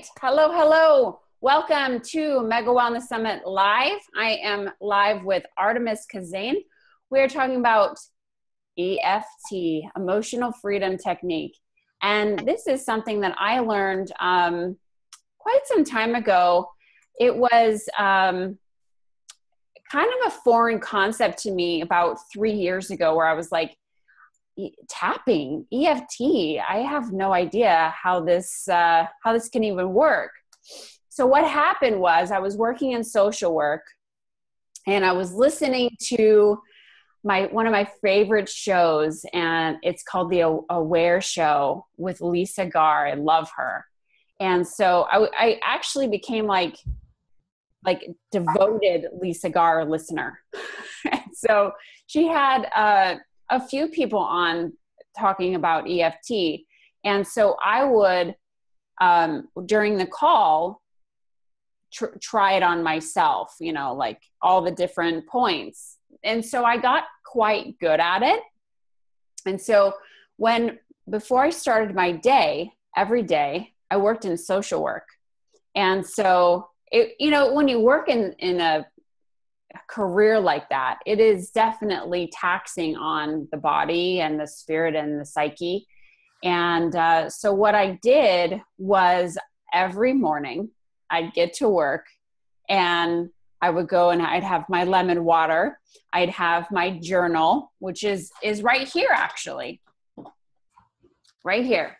right. Hello, hello. Welcome to Mega Wellness Summit Live. I am live with Arttemis Keszainn. We're talking about EFT, Emotional Freedom Technique. And this is something that I learned um, quite some time ago. It was um, kind of a foreign concept to me about three years ago, where I was like, tapping EFT. I have no idea how this uh, how this can even work. So what happened was I was working in social work, and I was listening to my one of my favorite shows, and it's called the Aware Show with Lisa Garr I love her, and so I, I actually became like like devoted Lisa Garr listener. so she had uh, a few people on talking about EFT. And so I would, um, during the call, tr- try it on myself, you know, like all the different points. And so I got quite good at it. And so when, before I started my day, every day, I worked in social work. And so it, you know, when you work in, in a career like that, it is definitely taxing on the body and the spirit and the psyche. And uh, so, what I did was every morning I'd get to work and I would go and I'd have my lemon water. I'd have my journal, which is is right here actually. Right here.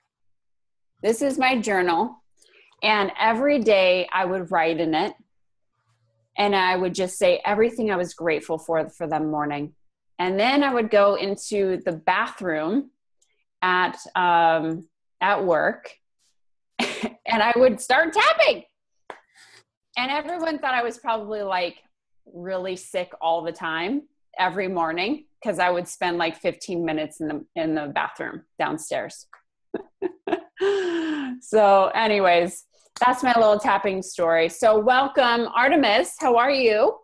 This is my journal. And every day I would write in it and I would just say everything I was grateful for for that morning. And then I would go into the bathroom at um, at work, and I would start tapping. And everyone thought I was probably like really sick all the time every morning because I would spend like 15 minutes in the in the bathroom downstairs. so, anyways, that's my little tapping story. So, welcome, Arttemis. How are you?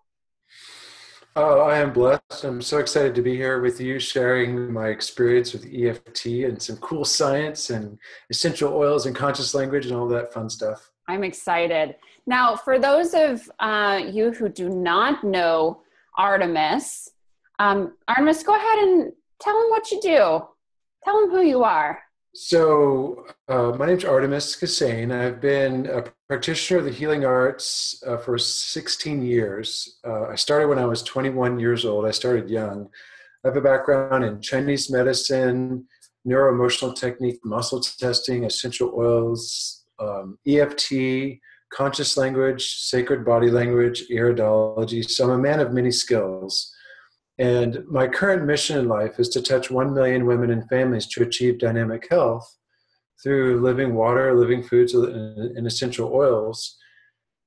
Oh, I am blessed. I'm so excited to be here with you, sharing my experience with EFT and some cool science and essential oils and conscious language and all that fun stuff. I'm excited. Now, for those of uh, you who do not know Arttemis, um, Arttemis, go ahead and tell them what you do. Tell them who you are. So, uh, my name's Arttemis Keszainn. I've been a practitioner of the healing arts uh, for 16 years. Uh, I started when I was 21 years old. I started young. I have a background in Chinese medicine, neuroemotional technique, muscle testing, essential oils, um, EFT, conscious language, sacred body language, iridology. So, I'm a man of many skills. And my current mission in life is to touch 1 million women and families to achieve dynamic health through living water, living foods, and essential oils.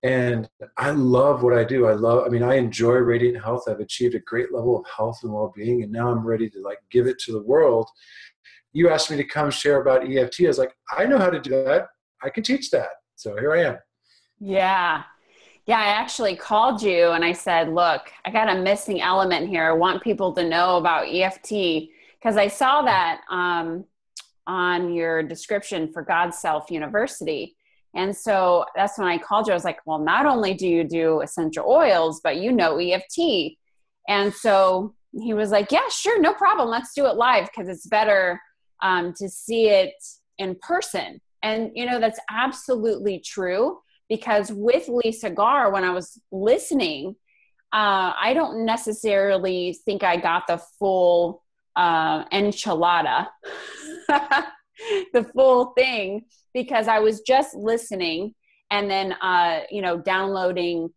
And I love what I do. I love, I mean, I enjoy radiant health. I've achieved a great level of health and well being, and now I'm ready to like give it to the world. You asked me to come share about EFT. I was like, I know how to do that. I can teach that. So here I am. Yeah. Yeah, I actually called you and I said, look, I got a missing element here. I want people to know about EFT because I saw that um, on your description for God's Self University. And so that's when I called you. I was like, well, not only do you do essential oils, but you know EFT. And so he was like, yeah, sure, no problem. Let's do it live because it's better um, to see it in person. And, you know, that's absolutely true because with Lisa Garr, when I was listening, uh, I don't necessarily think I got the full uh, enchilada, the full thing, because I was just listening and then, uh, you know, downloading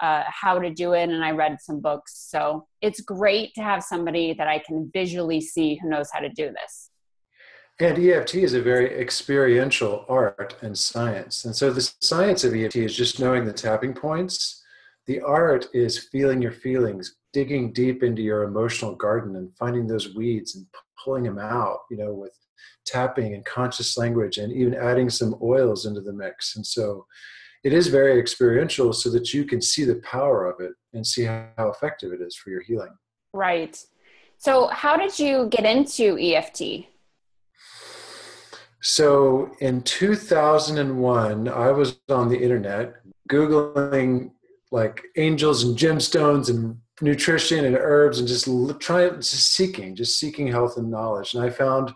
uh, how to do it, and I read some books. So it's great to have somebody that I can visually see who knows how to do this. And EFT is a very experiential art and science. And so the science of EFT is just knowing the tapping points. The art is feeling your feelings, digging deep into your emotional garden and finding those weeds and pulling them out, you know, with tapping and conscious language and even adding some oils into the mix. And so it is very experiential so that you can see the power of it and see how effective it is for your healing. Right. So, how did you get into EFT? So in 2001, I was on the internet Googling like angels and gemstones and nutrition and herbs and just trying, just seeking, just seeking health and knowledge. And I found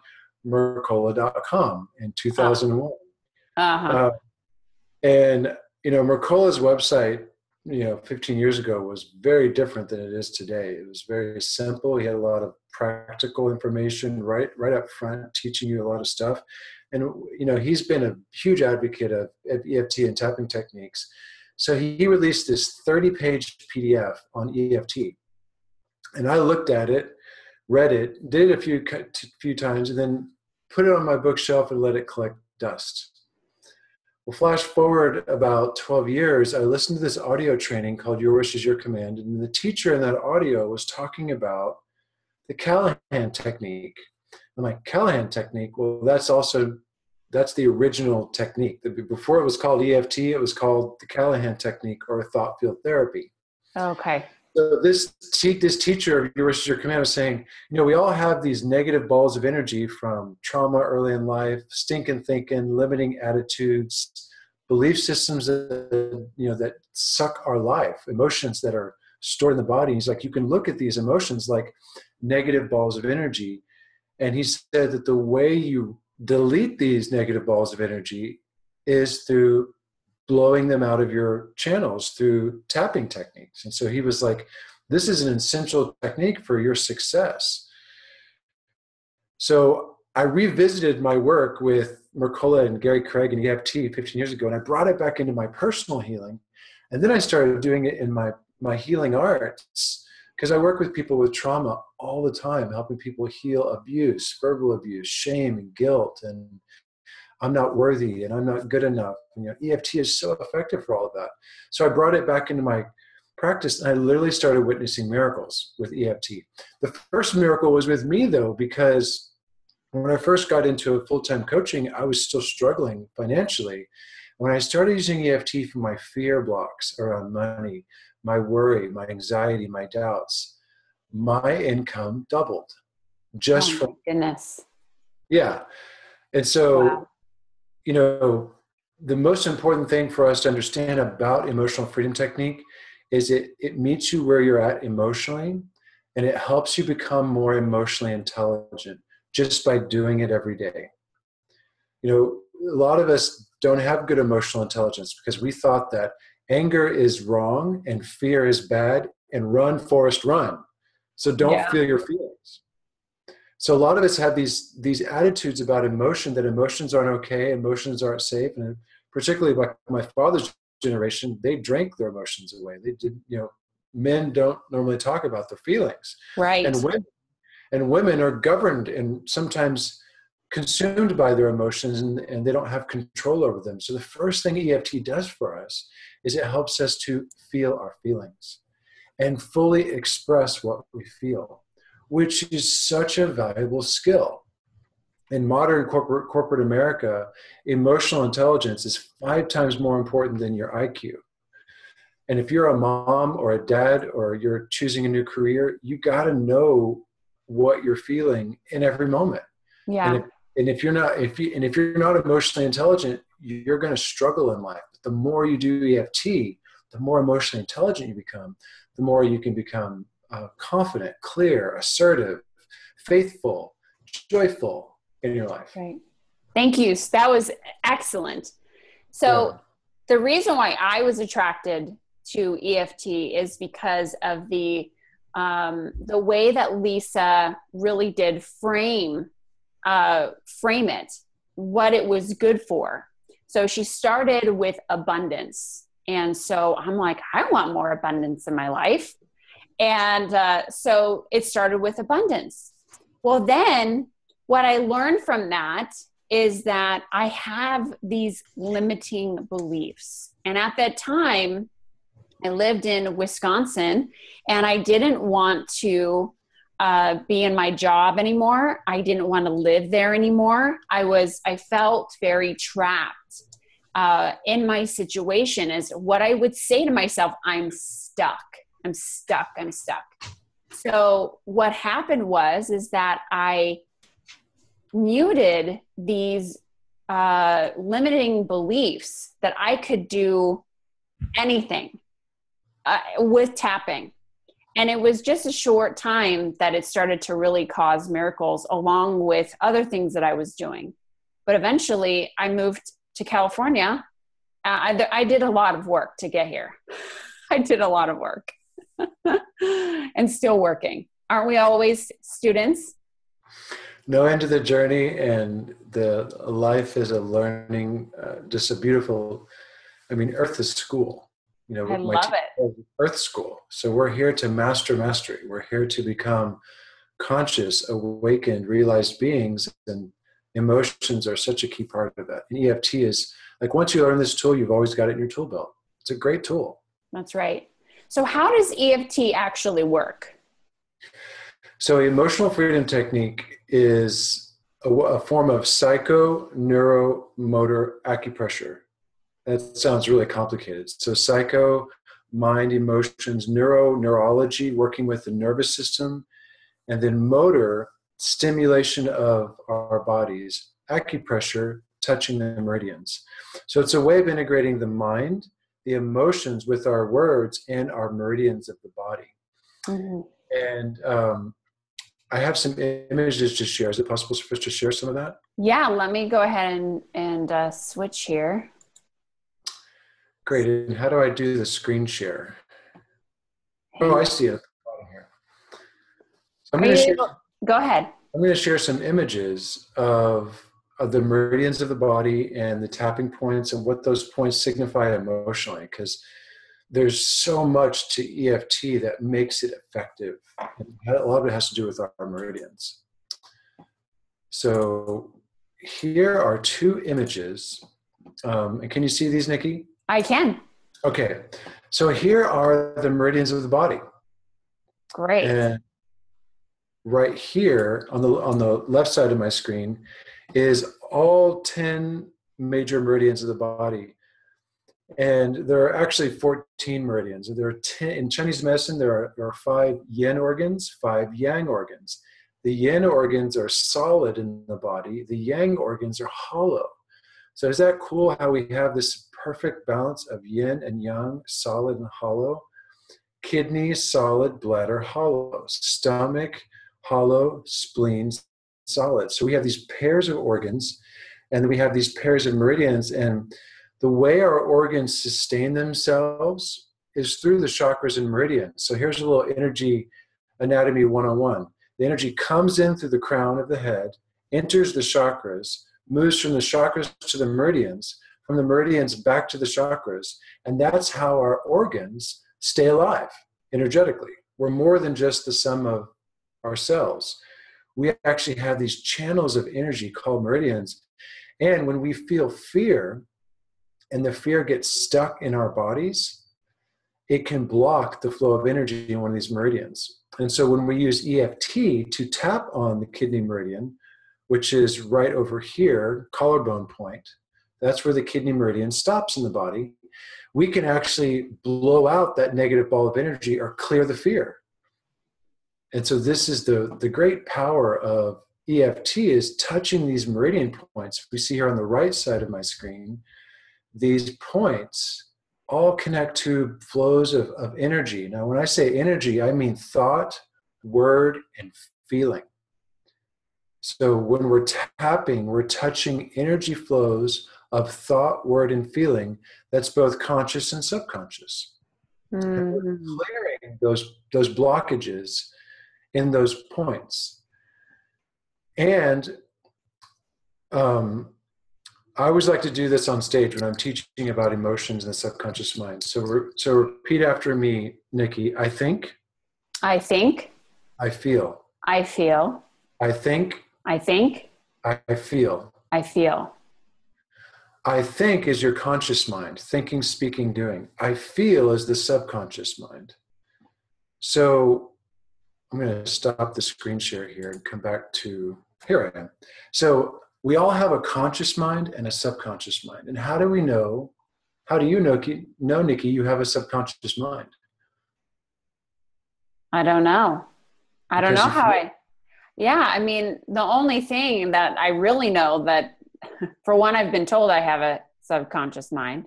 Mercola.com in 2001. Uh-huh. Uh, and, you know, Mercola's website, you know, 15 years ago was very different than it is today. It was very simple. He had a lot of practical information right, right up front, teaching you a lot of stuff. And, you know, he's been a huge advocate of, EFT and tapping techniques. So he released this 30 page PDF on EFT. And I looked at it, read it, did it a few, few times, and then put it on my bookshelf and let it collect dust. Well, flash forward about 12 years, I listened to this audio training called Your Wish is Your Command. And the teacher in that audio was talking about the Callahan technique. I'm like, Callahan technique? Well, that's also that's the original technique. Before it was called EFT, it was called the Callahan technique or thought field therapy. Okay. So this this teacher of yours, your command was saying, you know, we all have these negative balls of energy from trauma early in life, stinking thinking, limiting attitudes, belief systems that you know that suck our life, emotions that are stored in the body. He's like, you can look at these emotions like negative balls of energy, and he said that the way you delete these negative balls of energy is through blowing them out of your channels through tapping techniques. And so he was like, this is an essential technique for your success. So I revisited my work with Mercola and Gary Craig and EFT 15 years ago, and I brought it back into my personal healing. And then I started doing it in my, my healing arts because I work with people with trauma all the time, helping people heal abuse, verbal abuse, shame, and guilt, and I'm not worthy and I'm not good enough. And, you know, EFT is so effective for all of that. So I brought it back into my practice and I literally started witnessing miracles with EFT. The first miracle was with me though, because when I first got into a full time coaching, I was still struggling financially. When I started using EFT for my fear blocks around money, my worry, my anxiety, my doubts, my income doubled just oh from goodness. Yeah. And so wow you know, the most important thing for us to understand about emotional freedom technique is it, it meets you where you're at emotionally and it helps you become more emotionally intelligent just by doing it every day. You know, a lot of us don't have good emotional intelligence because we thought that anger is wrong and fear is bad and run, Forrest, run. So don't yeah. feel your feelings. So a lot of us have these these attitudes about emotion that emotions aren't okay emotions aren't safe and particularly like my father's generation they drank their emotions away. They did you know men don't normally talk about their feelings. Right. And women and women are governed and sometimes consumed by their emotions and, and they don't have control over them. So the first thing eft does for us is it helps us to feel our feelings and fully express what we feel which is such a valuable skill. In modern corporate, corporate America, emotional intelligence is five times more important than your IQ. And if you're a mom or a dad or you're choosing a new career, you got to know what you're feeling in every moment. Yeah. And if, and if you're not, if you, and if you're not emotionally intelligent, you're going to struggle in life. The more you do EFT, the more emotionally intelligent you become, the more you can become uh, confident, clear, assertive, faithful, joyful in your life. Right. Thank you. That was excellent. So, yeah. the reason why I was attracted to EFT is because of the um, the way that Lisa really did frame uh, frame it, what it was good for. So she started with abundance, and so I'm like, I want more abundance in my life. And uh, so it started with abundance. Well, then what I learned from that is that I have these limiting beliefs. And at that time, I lived in Wisconsin and I didn't want to uh, be in my job anymore. I didn't want to live there anymore. I was, I felt very trapped uh, in my situation. Is what I would say to myself, I'm stuck. I'm stuck. I'm stuck. So what happened was is that I muted these uh, limiting beliefs that I could do anything uh, with tapping. And it was just a short time that it started to really cause miracles, along with other things that I was doing. But eventually, I moved to California. Uh, I, I did a lot of work to get here. I did a lot of work and still working. Aren't we always students? No end to the journey, and the life is a learning, uh, just a beautiful. I mean, Earth is school. You know, I love it. Earth School. So we're here to master mastery. We're here to become conscious, awakened, realized beings, and emotions are such a key part of that. And EFT is like once you learn this tool, you've always got it in your tool belt. It's a great tool. That's right. So, how does EFT actually work? So, emotional freedom technique is a, a form of psycho neuromotor acupressure. That sounds really complicated. So, psycho, mind, emotions, neuro, neurology, working with the nervous system, and then motor, stimulation of our bodies, acupressure, touching the meridians. So it's a way of integrating the mind, the emotions with our words and our meridians of the body. Mm-hmm. And um, I have some images to share. Is it possible for us to share some of that? Yeah, let me go ahead and, and uh, switch here. Great. And how do I do the screen share? Oh, I see it. So I'm going to share. Go ahead. I'm going to share some images of, of the meridians of the body and the tapping points and what those points signify emotionally because there's so much to EFT that makes it effective. A lot of it has to do with our meridians. So here are two images. Um, and can you see these, Nikki? I can. Okay. So here are the meridians of the body. Great. And right here on the on the left side of my screen is all 10 major meridians of the body and there are actually 14 meridians there are 10 in chinese medicine there are, there are five yin organs five yang organs the yin organs are solid in the body the yang organs are hollow so is that cool how we have this perfect balance of yin and yang solid and hollow Kidneys solid bladder hollow stomach hollow, spleen solid. So we have these pairs of organs, and we have these pairs of meridians. And the way our organs sustain themselves is through the chakras and meridians. So here's a little energy anatomy 101. The energy comes in through the crown of the head, enters the chakras, moves from the chakras to the meridians, from the meridians back to the chakras. And that's how our organs stay alive energetically. We're more than just the sum of ourselves. We actually have these channels of energy called meridians. And when we feel fear and the fear gets stuck in our bodies, it can block the flow of energy in one of these meridians. And so when we use EFT to tap on the kidney meridian, which is right over here, collarbone point, that's where the kidney meridian stops in the body, we can actually blow out that negative ball of energy or clear the fear and so this is the the great power of EFT is touching these meridian points. We see here on the right side of my screen, these points all connect to flows of, of energy. Now, when I say energy, I mean thought, word, and feeling. So when we're tapping, we're touching energy flows of thought, word, and feeling that's both conscious and subconscious. Mm-hmm. And we're mm. clearing those, those blockages in those points. And um, I always like to do this on stage when I'm teaching about emotions and the subconscious mind. So, re- so repeat after me, Nikki. I think. I think. I feel. I feel. I think. I think. I feel. I feel. I think is your conscious mind, thinking, speaking, doing. I feel is the subconscious mind. So I'm going to stop the screen share here and come back to here I am. So we all have a conscious mind and a subconscious mind. And how do we know? How do you know, know Nikki, you have a subconscious mind? I don't know. I don't because know how I. Yeah, I mean, the only thing that I really know that for one, I've been told I have a subconscious mind.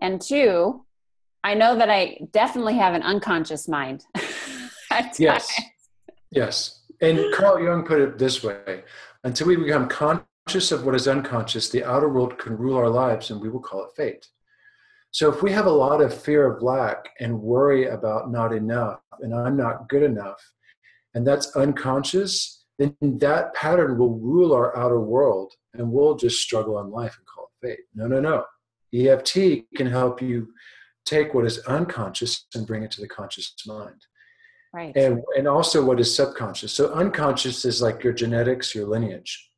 And two, I know that I definitely have an unconscious mind. yes. Yes. And Carl Jung put it this way until we become conscious of what is unconscious, the outer world can rule our lives and we will call it fate. So if we have a lot of fear of lack and worry about not enough and I'm not good enough, and that's unconscious, then that pattern will rule our outer world and we'll just struggle in life and call it fate. No, no, no. EFT can help you take what is unconscious and bring it to the conscious mind. Right. And, and also what is subconscious. So unconscious is like your genetics, your lineage.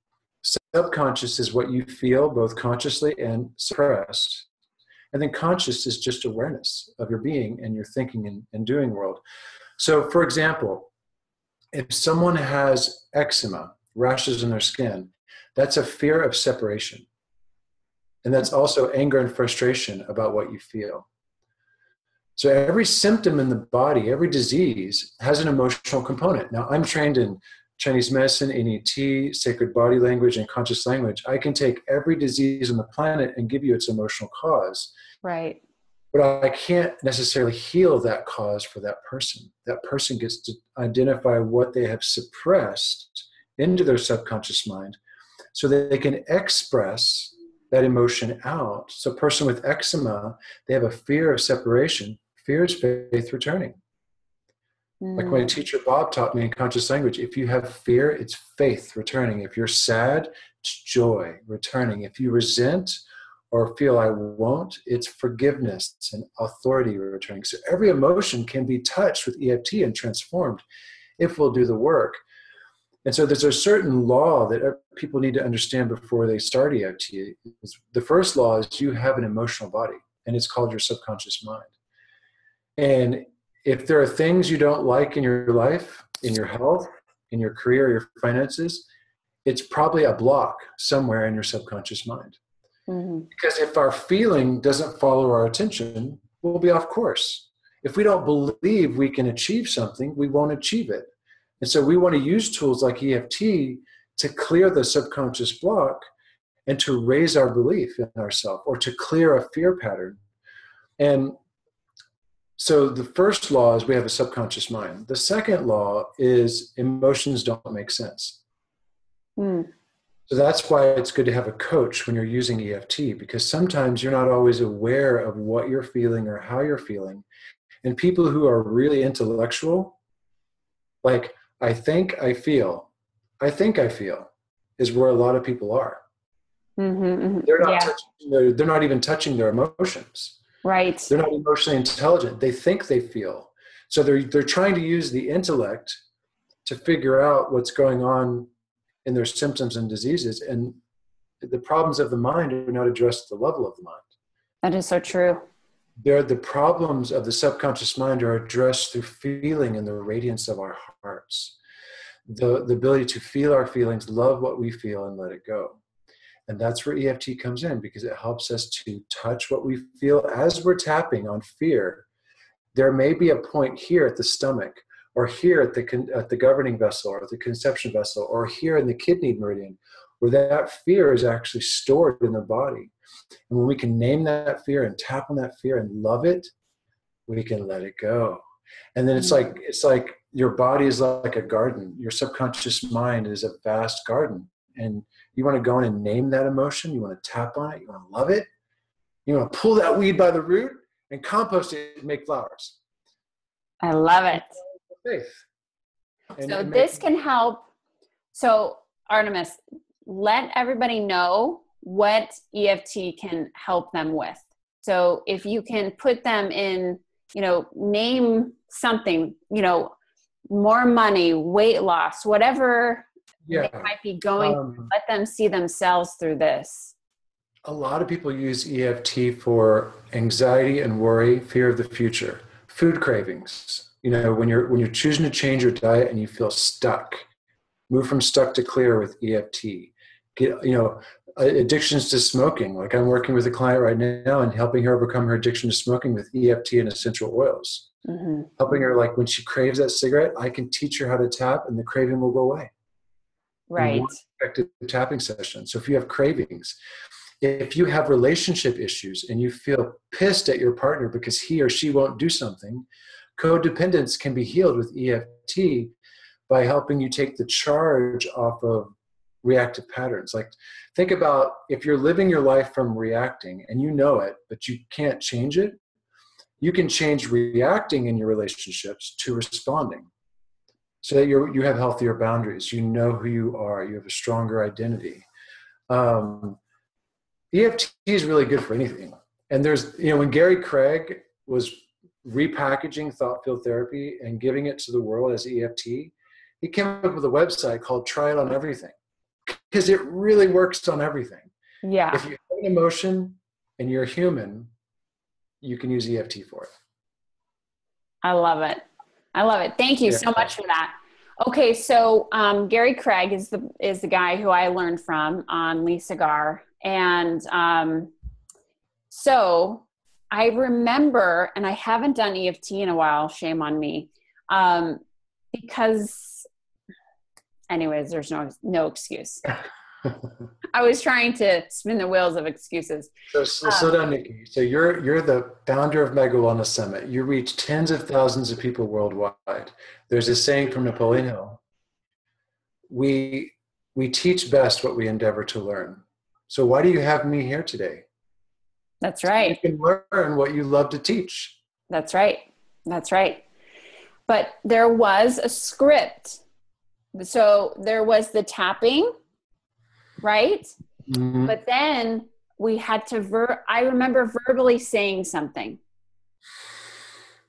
Subconscious is what you feel both consciously and suppressed. And then conscious is just awareness of your being and your thinking and, and doing world. So, for example, if someone has eczema, rashes in their skin, that's a fear of separation. And that's also anger and frustration about what you feel. So, every symptom in the body, every disease has an emotional component. Now, I'm trained in Chinese medicine, NET, sacred body language, and conscious language. I can take every disease on the planet and give you its emotional cause. Right. But I can't necessarily heal that cause for that person. That person gets to identify what they have suppressed into their subconscious mind so that they can express that emotion out. So, a person with eczema, they have a fear of separation. Fear is faith returning. Mm. Like my mm. teacher Bob taught me in conscious language if you have fear, it's faith returning. If you're sad, it's joy returning. If you resent, or feel I won't, it's forgiveness and authority returning. So every emotion can be touched with EFT and transformed if we'll do the work. And so there's a certain law that people need to understand before they start EFT. The first law is you have an emotional body, and it's called your subconscious mind. And if there are things you don't like in your life, in your health, in your career, your finances, it's probably a block somewhere in your subconscious mind. Mm-hmm. Because if our feeling doesn't follow our attention, we'll be off course. If we don't believe we can achieve something, we won't achieve it. And so we want to use tools like EFT to clear the subconscious block and to raise our belief in ourselves or to clear a fear pattern. And so the first law is we have a subconscious mind. The second law is emotions don't make sense. Mm. So that's why it's good to have a coach when you're using EFT because sometimes you're not always aware of what you're feeling or how you're feeling. And people who are really intellectual, like, I think I feel, I think I feel, is where a lot of people are. Mm-hmm, mm-hmm. They're not yeah. touching their, they're not even touching their emotions. Right. They're not emotionally intelligent. They think they feel. So they're they're trying to use the intellect to figure out what's going on in their symptoms and diseases. And the problems of the mind are not addressed at the level of the mind. That is so true. There, the problems of the subconscious mind are addressed through feeling and the radiance of our hearts. The, the ability to feel our feelings, love what we feel, and let it go. And that's where EFT comes in because it helps us to touch what we feel as we're tapping on fear. There may be a point here at the stomach or here at the, at the governing vessel or the conception vessel or here in the kidney meridian where that fear is actually stored in the body and when we can name that fear and tap on that fear and love it we can let it go. And then it's like mm. it's like your body is like a garden. Your subconscious mind is a vast garden. And you want to go in and name that emotion? You want to tap on it? You want to love it? You want to pull that weed by the root and compost it and make flowers. I love it. Faith. And so this can help. So Arttemis, let everybody know what EFT can help them with. So if you can put them in, you know, name something, you know, more money, weight loss, whatever yeah. they might be going, um, let them see themselves through this. A lot of people use EFT for anxiety and worry, fear of the future, food cravings, you know when you're when you're choosing to change your diet and you feel stuck move from stuck to clear with eft get you know addictions to smoking like i'm working with a client right now and helping her overcome her addiction to smoking with eft and essential oils mm-hmm. helping her like when she craves that cigarette i can teach her how to tap and the craving will go away Right. Effective tapping session. So if you have cravings, if you have relationship issues and you feel pissed at your partner because he or she won't do something, codependence can be healed with EFT by helping you take the charge off of reactive patterns. Like, think about if you're living your life from reacting and you know it, but you can't change it, you can change reacting in your relationships to responding so that you you have healthier boundaries. You know who you are, you have a stronger identity. Um, EFT is really good for anything. And there's, you know, when Gary Craig was repackaging thought field therapy and giving it to the world as EFT, he came up with a website called Try It on Everything because it really works on everything. Yeah. If you have an emotion and you're human, you can use EFT for it. I love it. I love it. Thank you yeah. so much for that. Okay, so um, Gary Craig is the is the guy who I learned from on Lisa Garr, and um, so I remember, and I haven't done EFT in a while. Shame on me, um, because, anyways, there's no no excuse. I was trying to spin the wheels of excuses. So, so um, slow down, Nikki. So you're you're the founder of Mega Wellness Summit. You reach tens of thousands of people worldwide. There's a saying from Napoleon Hill: "We we teach best what we endeavor to learn." So why do you have me here today? That's right. So you can learn what you love to teach. That's right. That's right. But there was a script. So there was the tapping, right? Mm-hmm. But then we had to ver I remember verbally saying something.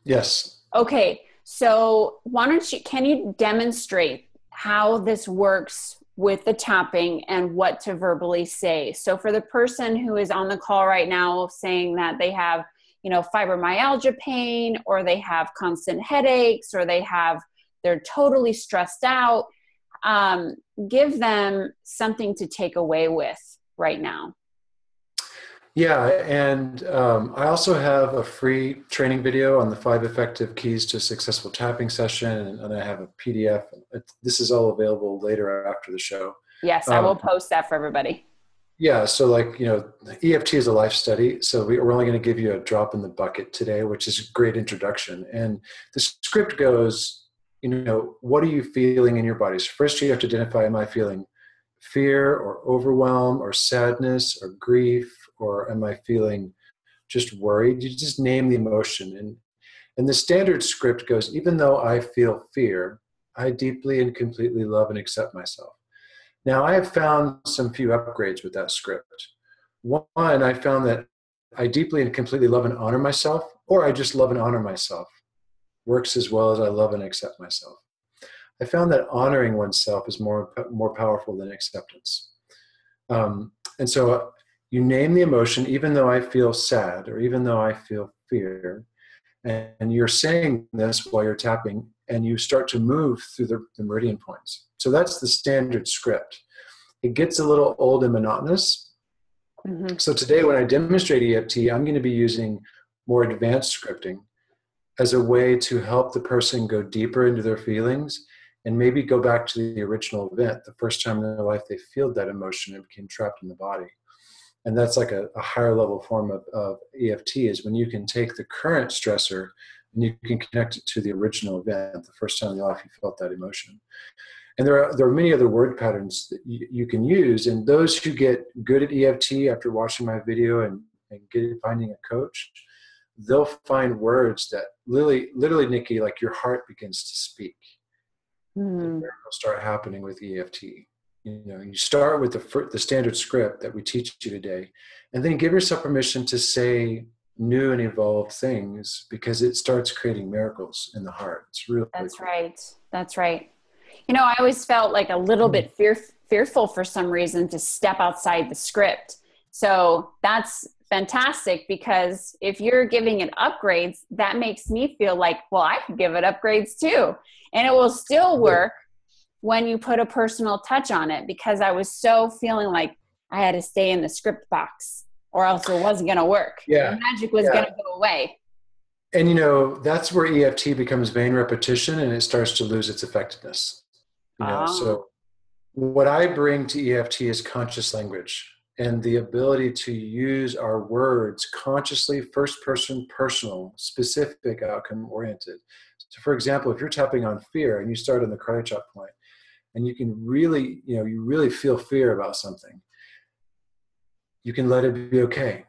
Yes. Okay. So why don't you can you demonstrate how this works with the tapping and what to verbally say. So for the person who is on the call right now saying that they have, you know, fibromyalgia pain or they have constant headaches or they have they're totally stressed out, um, give them something to take away with right now. Yeah, and um, I also have a free training video on the five effective keys to a successful tapping session, and I have a PDF. This is all available later after the show. Yes, I will um, post that for everybody. Yeah, so like you know, EFT is a life study, so we're only going to give you a drop in the bucket today, which is a great introduction. And the script goes, you know, what are you feeling in your bodies? First, you have to identify: Am I feeling fear or overwhelm or sadness or grief or am I feeling just worried? You just name the emotion. And, and the standard script goes, even though I feel fear, I deeply and completely love and accept myself. Now, I have found some few upgrades with that script. One, I found that I deeply and completely love and honor myself, or I just love and honor myself, works as well as I love and accept myself. I found that honoring oneself is more more powerful than acceptance. Um, and so you name the emotion, even though I feel sad or even though I feel fear, and, and you're saying this while you're tapping, and you start to move through the, the meridian points. So that's the standard script. It gets a little old and monotonous. Mm-hmm. So today, when I demonstrate EFT, I'm going to be using more advanced scripting as a way to help the person go deeper into their feelings and maybe go back to the original event, the first time in their life they feel that emotion and became trapped in the body and that's like a, a higher level form of, of EFT is when you can take the current stressor and you can connect it to the original event, the first time in your life you felt that emotion. And there are, there are many other word patterns that you, you can use. And those who get good at EFT after watching my video and, and get, finding a coach, they'll find words that literally, literally, Nikki, like your heart begins to speak. Mm. Miracles start happening with EFT you know you start with the the standard script that we teach you today and then give yourself permission to say new and evolved things because it starts creating miracles in the heart it's really that's really cool. right that's right you know i always felt like a little bit fear, fearful for some reason to step outside the script so that's fantastic because if you're giving it upgrades that makes me feel like well i could give it upgrades too and it will still work when you put a personal touch on it because I was so feeling like I had to stay in the script box or else it wasn't going to work. Yeah. The magic was yeah. going to go away. And you know, that's where EFT becomes vain repetition and it starts to lose its effectiveness. You know, oh. so what I bring to EFT is conscious language and the ability to use our words consciously, first person, personal, specific, outcome oriented. So, for example, if you're tapping on fear and you start on the karate chop point, and you can really, you know, you really feel fear about something, you can let it be okay.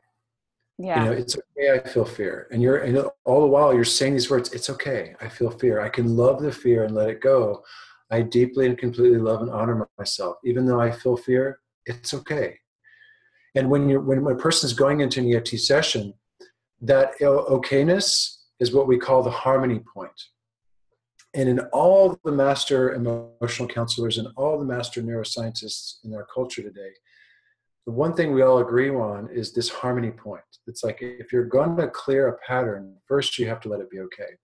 Yeah. You know, it's okay. I feel fear, and you're, and all the while you're saying these words. It's okay. I feel fear. I can love the fear and let it go. I deeply and completely love and honor myself, even though I feel fear. It's okay. And when you when a person is going into an EFT session, that okayness is what we call the harmony point. And in all the master emotional counselors and all the master neuroscientists in our culture today, the one thing we all agree on is this harmony point. It's like if you're going to clear a pattern, first you have to let it be okay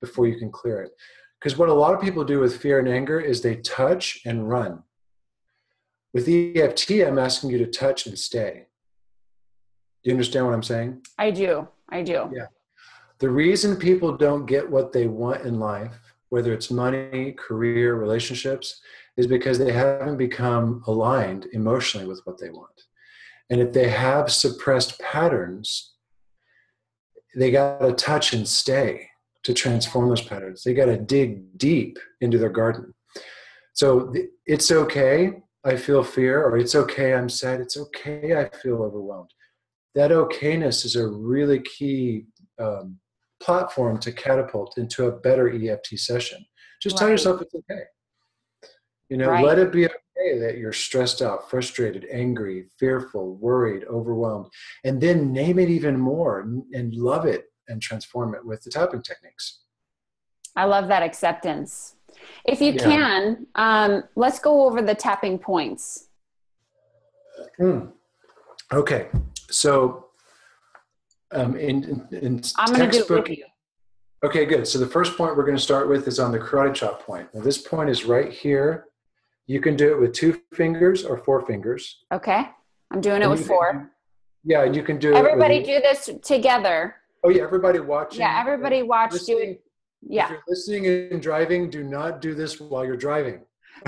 before you can clear it. Because what a lot of people do with fear and anger is they touch and run. With EFT, I'm asking you to touch and stay. Do you understand what I'm saying? I do. I do. Yeah. The reason people don't get what they want in life, whether it's money, career, relationships, is because they haven't become aligned emotionally with what they want. And if they have suppressed patterns, they got to touch and stay to transform those patterns. They got to dig deep into their garden. So it's okay, I feel fear, or it's okay, I'm sad, it's okay, I feel overwhelmed. That okayness is a really key um, platform to catapult into a better EFT session. Just right. tell yourself it's okay. You know, right. let it be okay that you're stressed out, frustrated, angry, fearful, worried, overwhelmed, and then name it even more and love it and transform it with the tapping techniques. I love that acceptance. If you yeah. can, um, let's go over the tapping points. Mm. Okay, so um, in, in, in I'm going to do it with you. Okay, good. So the first point we're going to start with is on the karate chop point. Now this point is right here. You can do it with two fingers or four fingers. Okay, I'm doing it with four. Can, yeah, and you can do Everybody do this together. Oh yeah, everybody watching. Yeah, everybody watch. Do Yeah. If you're listening and driving, do not do this while you're driving.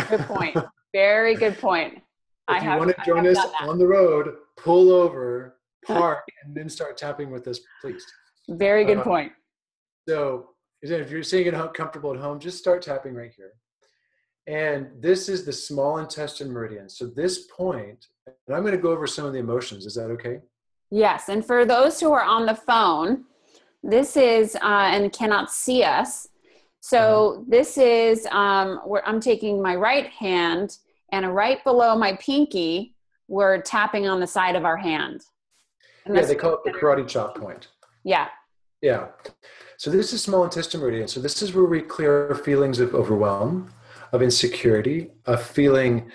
Good point. Very good point. if I you have, want to join us on the road, pull over, park, and then start tapping with us, please. Very good uh, point. So if you're seeing it comfortable at home, just start tapping right here. And this is the small intestine meridian. So this point, and I'm going to go over some of the emotions. Is that okay? Yes. And for those who are on the phone, this is uh, and cannot see us. So mm-hmm. this is um, where I'm taking my right hand and right below my pinky, we're tapping on the side of our hand. And yeah, they call it the karate chop point. Yeah. Yeah. So this is small intestine meridian. So this is where we clear feelings of overwhelm, of insecurity, of feeling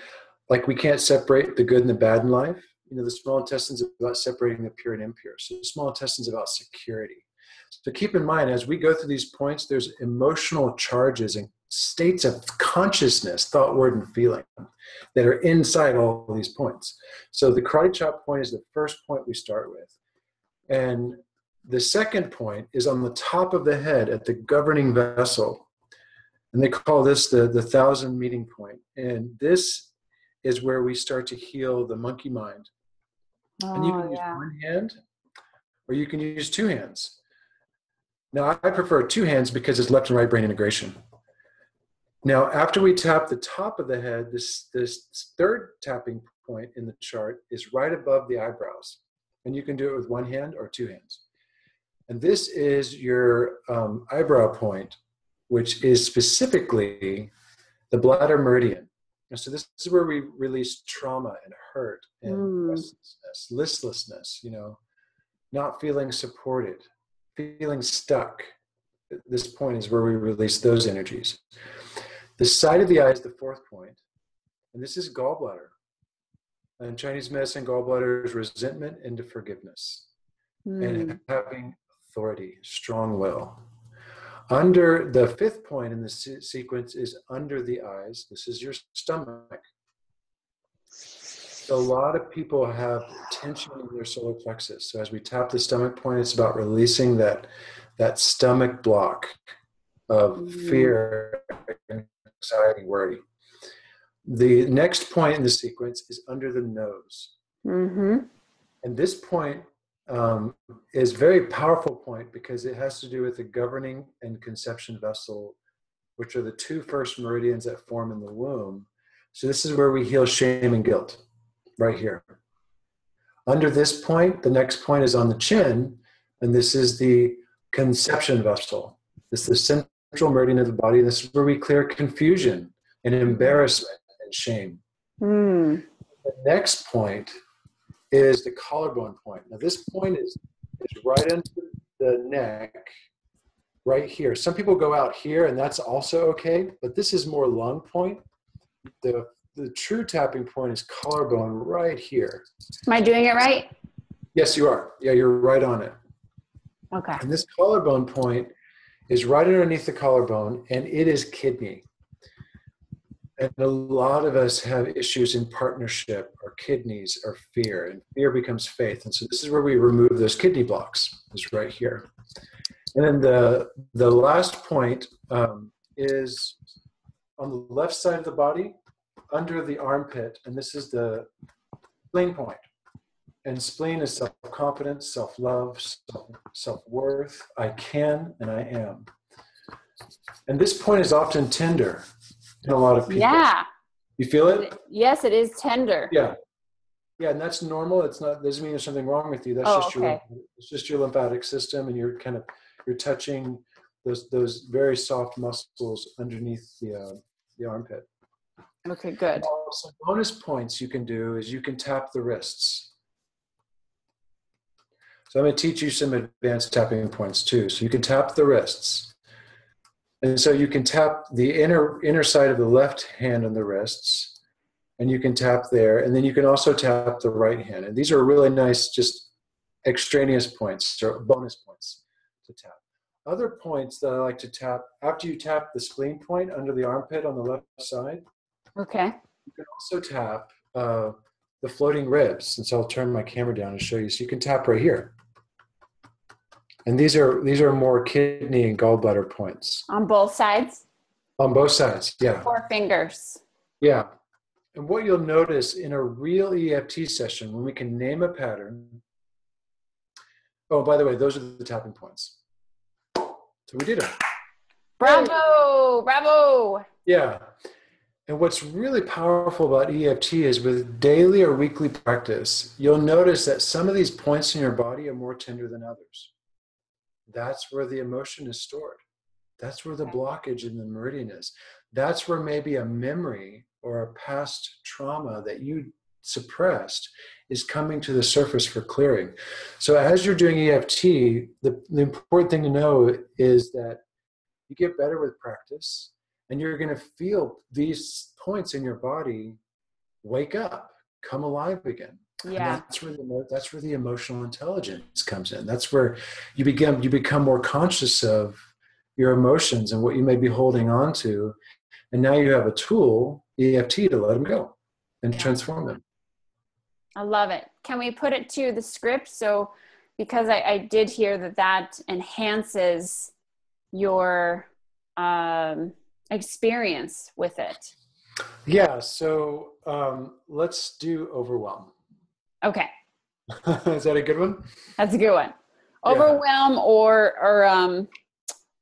like we can't separate the good and the bad in life. You know, the small intestine is about separating the pure and impure. So the small intestine is about security. So keep in mind, as we go through these points, there's emotional charges and states of consciousness, thought, word, and feeling that are inside all these points. So the karate chop point is the first point we start with. And the second point is on the top of the head at the governing vessel. And they call this the, the thousand meeting point. And this is where we start to heal the monkey mind. Oh, and you oh, can yeah. use one hand or you can use two hands. Now, I prefer two hands because it's left and right brain integration. Now, after we tap the top of the head, this, this third tapping point in the chart is right above the eyebrows. And you can do it with one hand or two hands. And this is your um, eyebrow point, which is specifically the bladder meridian. And so this is where we release trauma and hurt and mm. restlessness, listlessness, you know, not feeling supported, feeling stuck. This point is where we release those energies. The side of the eye is the fourth point, and this is gallbladder. In Chinese medicine, gallbladder is resentment into forgiveness mm. and hmm. having authority, strong will. Under the fifth point in the se- sequence is under the eyes. This is your stomach. A lot of people have tension in their solar plexus. So as we tap the stomach point, it's about releasing that that stomach block of mm. fear, anxiety, worry. the next point in the sequence is under the nose. Mm-hmm. And this point um, is very powerful point because it has to do with the governing and conception vessel, which are the two first meridians that form in the womb. So this is where we heal shame and guilt, right here. Under this point, the next point is on the chin, and this is the conception vessel. This is the central meridian of the body. This is where we clear confusion and embarrassment and shame. Mm. The next point is the collarbone point. Now, this point is, is right under the neck, right here. Some people go out here, and that's also okay, but this is more lung point. The, the true tapping point is collarbone right here. Am I doing it right? Yes, you are. Yeah, you're right on it. Okay. And this collarbone point is right underneath the collarbone, and it is kidney. And a lot of us have issues in partnership or kidneys or fear, and fear becomes faith. And so this is where we remove those kidney blocks, is right here. And then the, the last point um, is on the left side of the body, under the armpit, and this is the spleen point. And spleen is self confidence, self love, self worth. I can and I am. And this point is often tender in a lot of people. Yeah. You feel it? Yes, it is tender. Yeah. Yeah, and that's normal. It's not doesn't mean there's something wrong with you. That's Oh, just okay. your it's just your lymphatic system and you're kind of you're touching those those very soft muscles underneath the uh, the armpit. Okay, good. Some bonus points you can do is you can tap the wrists. So I'm going to teach you some advanced tapping points too. So you can tap the wrists. And so you can tap the inner inner side of the left hand on the wrists, and you can tap there, and then you can also tap the right hand. And these are really nice, just extraneous points or bonus points to tap. Other points that I like to tap after you tap the spleen point under the armpit on the left side, Okay. you can also tap uh, the floating ribs. And so I'll turn my camera down and show you. So you can tap right here. And these are these are more kidney and gallbladder points On both sides, on both sides. Yeah, four fingers. yeah. And what you'll notice in a real EFT session, when we can name a pattern. Oh, by the way, those are the tapping points. So we did it. Bravo! Bravo! Yeah. And what's really powerful about EFT is with daily or weekly practice, you'll notice that some of these points in your body are more tender than others. That's where the emotion is stored. That's where the blockage in the meridian is. That's where maybe a memory or a past trauma that you suppressed is coming to the surface for clearing. So as you're doing EFT, the, the important thing to know is that you get better with practice and you're going to feel these points in your body wake up come alive again And Yeah. that's where the that's where the emotional intelligence comes in that's where you become you become more conscious of your emotions and what you may be holding on to and now you have a tool eft to let them go and Yeah. transform them I love it. Can we put it to the script? So, because I, I did hear that that enhances your um, experience with it. yeah so um, let's do overwhelm Okay, is that a good one that's a good one. Yeah. Overwhelm or or um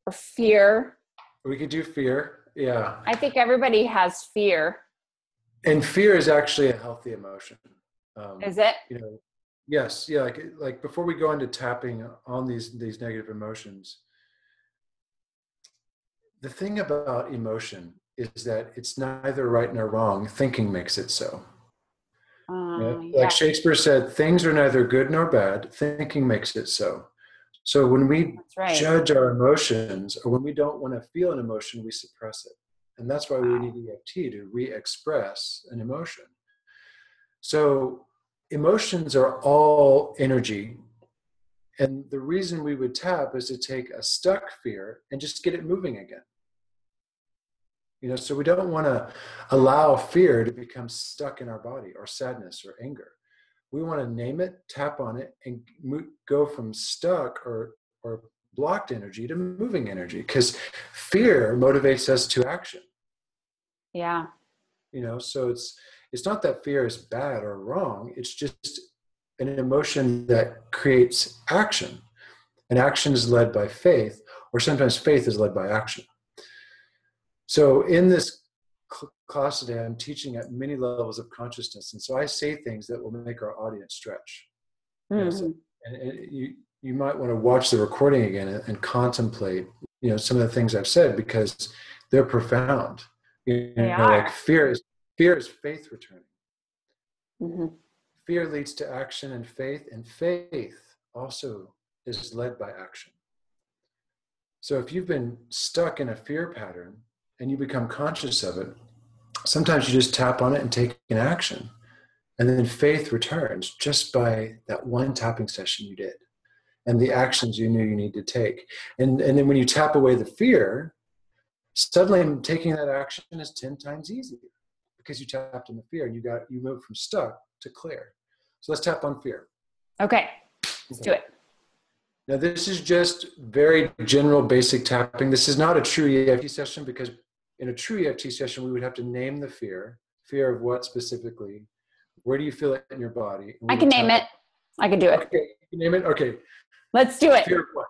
or fear. we could do fear yeah I think everybody has fear. and fear is actually a healthy emotion um, Is it? you know yes yeah like like before we go into tapping on these these negative emotions the thing about emotion is that it's neither right nor wrong. Thinking makes it so. You know, Um, like yeah. shakespeare said things are neither good nor bad. Thinking makes it so. So when we right. judge our emotions or when we don't want to feel an emotion we suppress it. And that's why we Wow. need eft to re-express an emotion. So emotions are all energy. And the reason we would tap is to take a stuck fear and just get it moving again you know so we don't want to allow fear to become stuck in our body or sadness or anger. We want to name it tap on it and mo- go from stuck or or blocked energy to moving energy because fear motivates us to action. Yeah. you know so it's it's not that fear is bad or wrong it's just an emotion that creates action. And action is led by faith or sometimes faith is led by action so in this class today i'm teaching at many levels of consciousness and so i say things that will make our audience stretch mm-hmm. you know, so, and, and you you might want to watch the recording again and, and, contemplate you know some of the things i've said because they're profound you they know are. like fear is fear is faith returning mm-hmm. fear leads to action and faith and faith also is led by action so if you've been stuck in a fear pattern and you become conscious of it sometimes you just tap on it and take an action and then faith returns just by that one tapping session you did and the actions you knew you need to take. And, and then when you tap away the fear, suddenly taking that action is 10 times easier because you tapped in the fear and you got you moved from stuck to clear. So let's tap on fear. Okay. Let's okay. do it. Now this is just very general basic tapping. This is not a true EFT session because in a true EFT session we would have to name the fear. Fear of what specifically? Where do you feel it in your body? I can name it. I can do it. Okay, you name it. Okay. Let's do it. Fear of what?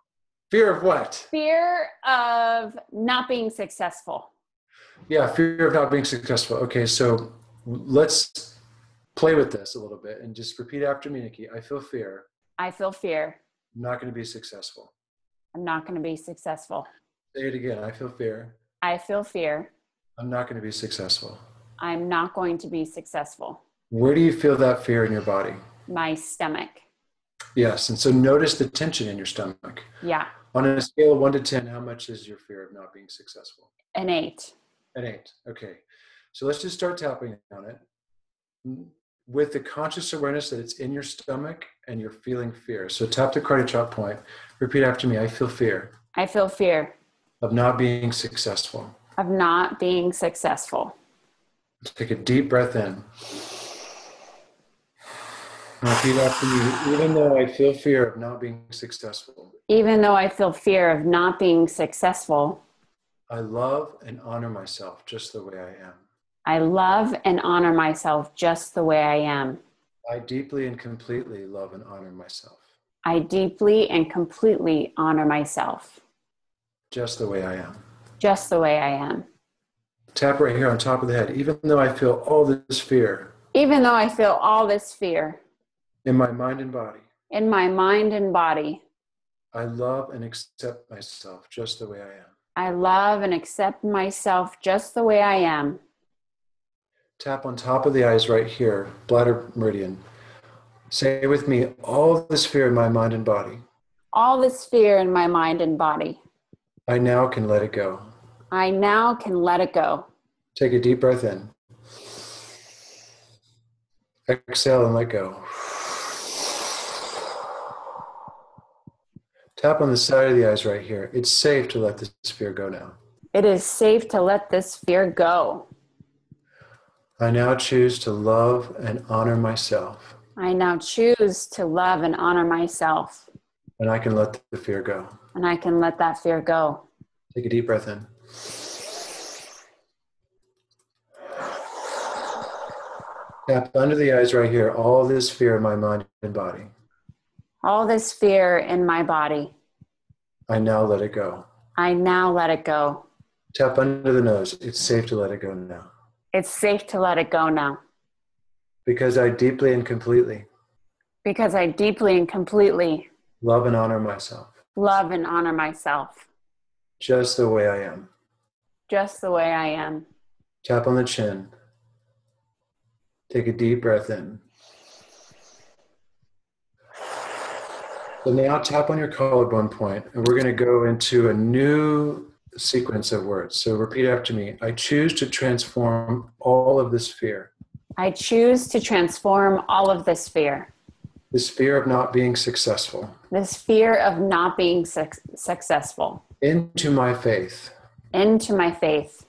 Fear of what? Fear of not being successful. Yeah, fear of not being successful. Okay, so let's play with this a little bit and just repeat after me, Nikki. I feel fear. I feel fear. I'm not going to be successful. I'm not going to be successful. Say it again. I feel fear. I feel fear. I'm not going to be successful. I'm not going to be successful. Where do you feel that fear in your body? My stomach. Yes. And so notice the tension in your stomach. Yeah. On a scale of one to 10, how much is your fear of not being successful? An eight. An eight. Okay. So let's just start tapping on it hmm? With the conscious awareness that it's in your stomach and you're feeling fear. So tap the karate chop point. Repeat after me. I feel fear. I feel fear. Of not being successful. Of not being successful. Take a deep breath in. Repeat after me. Even though I feel fear of not being successful. Even though I feel fear of not being successful. I love and honor myself just the way I am. I love and honor myself just the way I am. I deeply and completely love and honor myself. I deeply and completely honor myself. Just the way I am. Just the way I am. Tap right here on top of the head. Even though I feel all this fear. Even though I feel all this fear. In my mind and body. In my mind and body. I love and accept myself just the way I am. I love and accept myself just the way I am. Tap on top of the eyes right here, bladder meridian. Say with me, all this fear in my mind and body. All this fear in my mind and body. I now can let it go. I now can let it go. Take a deep breath in. Exhale and let go. Tap on the side of the eyes right here. It's safe to let this fear go now. It is safe to let this fear go. I now choose to love and honor myself. I now choose to love and honor myself. And I can let the fear go. And I can let that fear go. Take a deep breath in. Tap under the eyes right here, all this fear in my mind and body all this fear in my body. I now let it go. I now let it go. Tap under the nose. It's safe to let it go now. It's safe to let it go now. Because I deeply and completely. Because I deeply and completely. Love and honor myself. Love and honor myself. Just the way I am. Just the way I am. Tap on the chin. Take a deep breath in. So now tap on your collarbone point, and we're going to go into a new sequence of words. So repeat after me. I choose to transform all of this fear. I choose to transform all of this fear. This fear of not being successful. This fear of not being su- successful. Into my faith. Into my faith.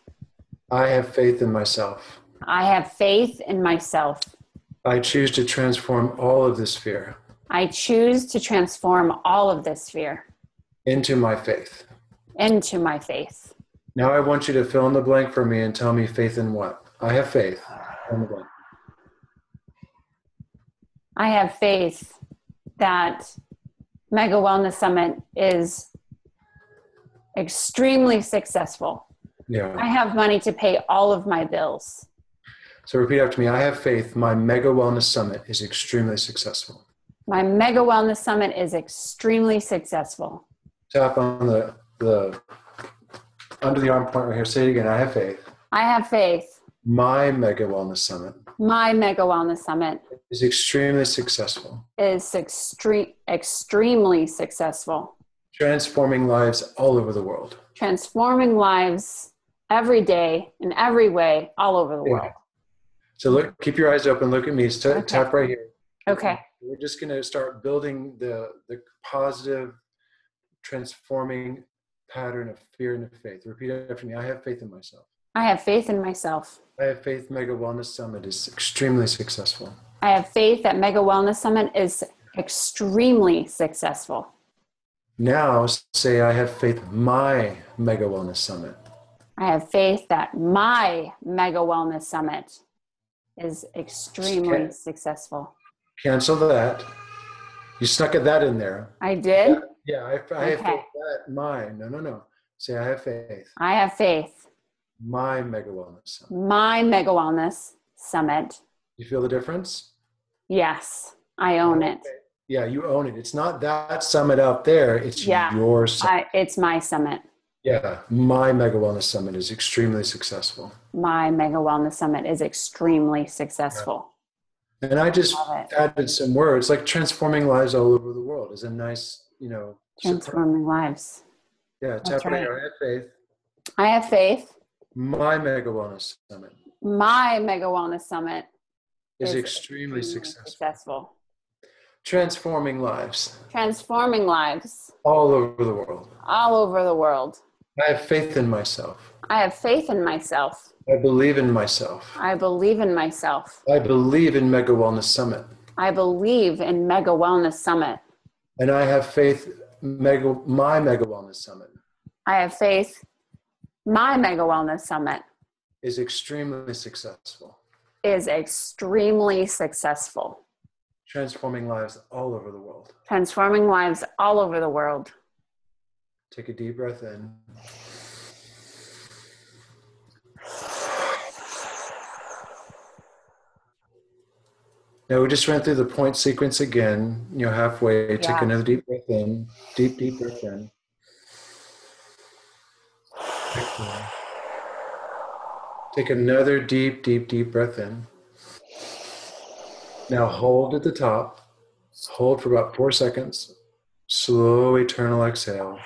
I have faith in myself. I have faith in myself. I choose to transform all of this fear. I choose to transform all of this fear into my faith. Into my faith. Now I want you to fill in the blank for me and tell me faith in what? I have faith. I have faith that Mega Wellness Summit is extremely successful. Yeah. I have money to pay all of my bills. So repeat after me. I have faith my Mega Wellness Summit is extremely successful. My Mega Wellness Summit is extremely successful. Tap on the, the under the arm point right here. Say it again. I have faith. I have faith. My Mega Wellness Summit My Mega Wellness Summit is extremely successful, is extreme, extremely successful, transforming lives all over the world. transforming lives every day in every way all over the Yeah. world. So look, keep your eyes open. Look at me. St- Okay. Tap right here. Okay. We're just going to start building the the positive, transforming pattern of fear and of faith. Repeat after me. I have faith in myself. I have faith in myself. I have faith. Mega Wellness Summit is extremely successful. I have faith that Mega Wellness Summit is extremely successful. Now say, I have faith. My Mega Wellness Summit I have faith that my Mega Wellness Summit is extremely Okay. successful. Cancel that. You snuck that in there. I did. Yeah, I, I have faith that my no no no. Say I have faith. I have faith. My mega wellness. Summit. My Mega Wellness Summit. You feel the difference? Yes, I own it. Yeah, you own it. It's not that summit out there. It's Yeah. your summit. I, it's my summit. yeah, my mega wellness summit is extremely successful. My Mega Wellness Summit is extremely successful. And I just added some words like transforming lives all over the world is a nice, you know. Transforming lives. yeah. That's Tap right. I have faith. I have faith. My mega wellness summit My Mega Wellness Summit is, is extremely successful. successful. Transforming lives Transforming lives all over the world. all over the world. I have faith in myself. I have faith in myself. I believe in myself. I believe in myself. I believe in Mega Wellness Summit. I believe in Mega Wellness Summit. And I have faith Mega my Mega Wellness Summit I have faith my Mega Wellness Summit is extremely successful, is extremely successful, transforming lives all over the world. transforming lives all over the world. Take a deep breath in. Now we just went through the point sequence again. You know, halfway. Take another deep breath in. Deep, deep breath in. Take another deep, deep, deep breath in. Now hold at the top. Hold for about four seconds. Slow eternal exhale.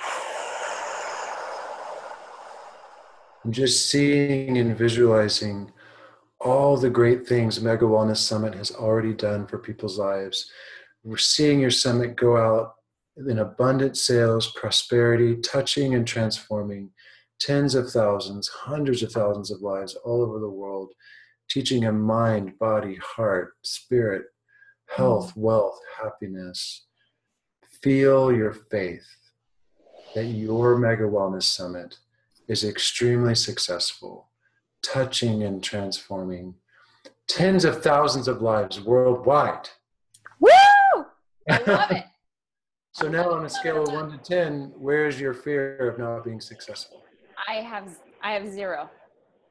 And just seeing and visualizing all the great things Mega Wellness Summit has already done for people's lives. We're seeing your summit go out in abundant sales, prosperity, touching and transforming tens of thousands, hundreds of thousands of lives all over the world, teaching a mind, body, heart, spirit, health, mm. wealth, happiness. Feel your faith that your Mega Wellness Summit is extremely successful, touching and transforming tens of thousands of lives worldwide. Woo! I love it. so now on a scale of one to 10, where's your fear of not being successful? I have I have zero.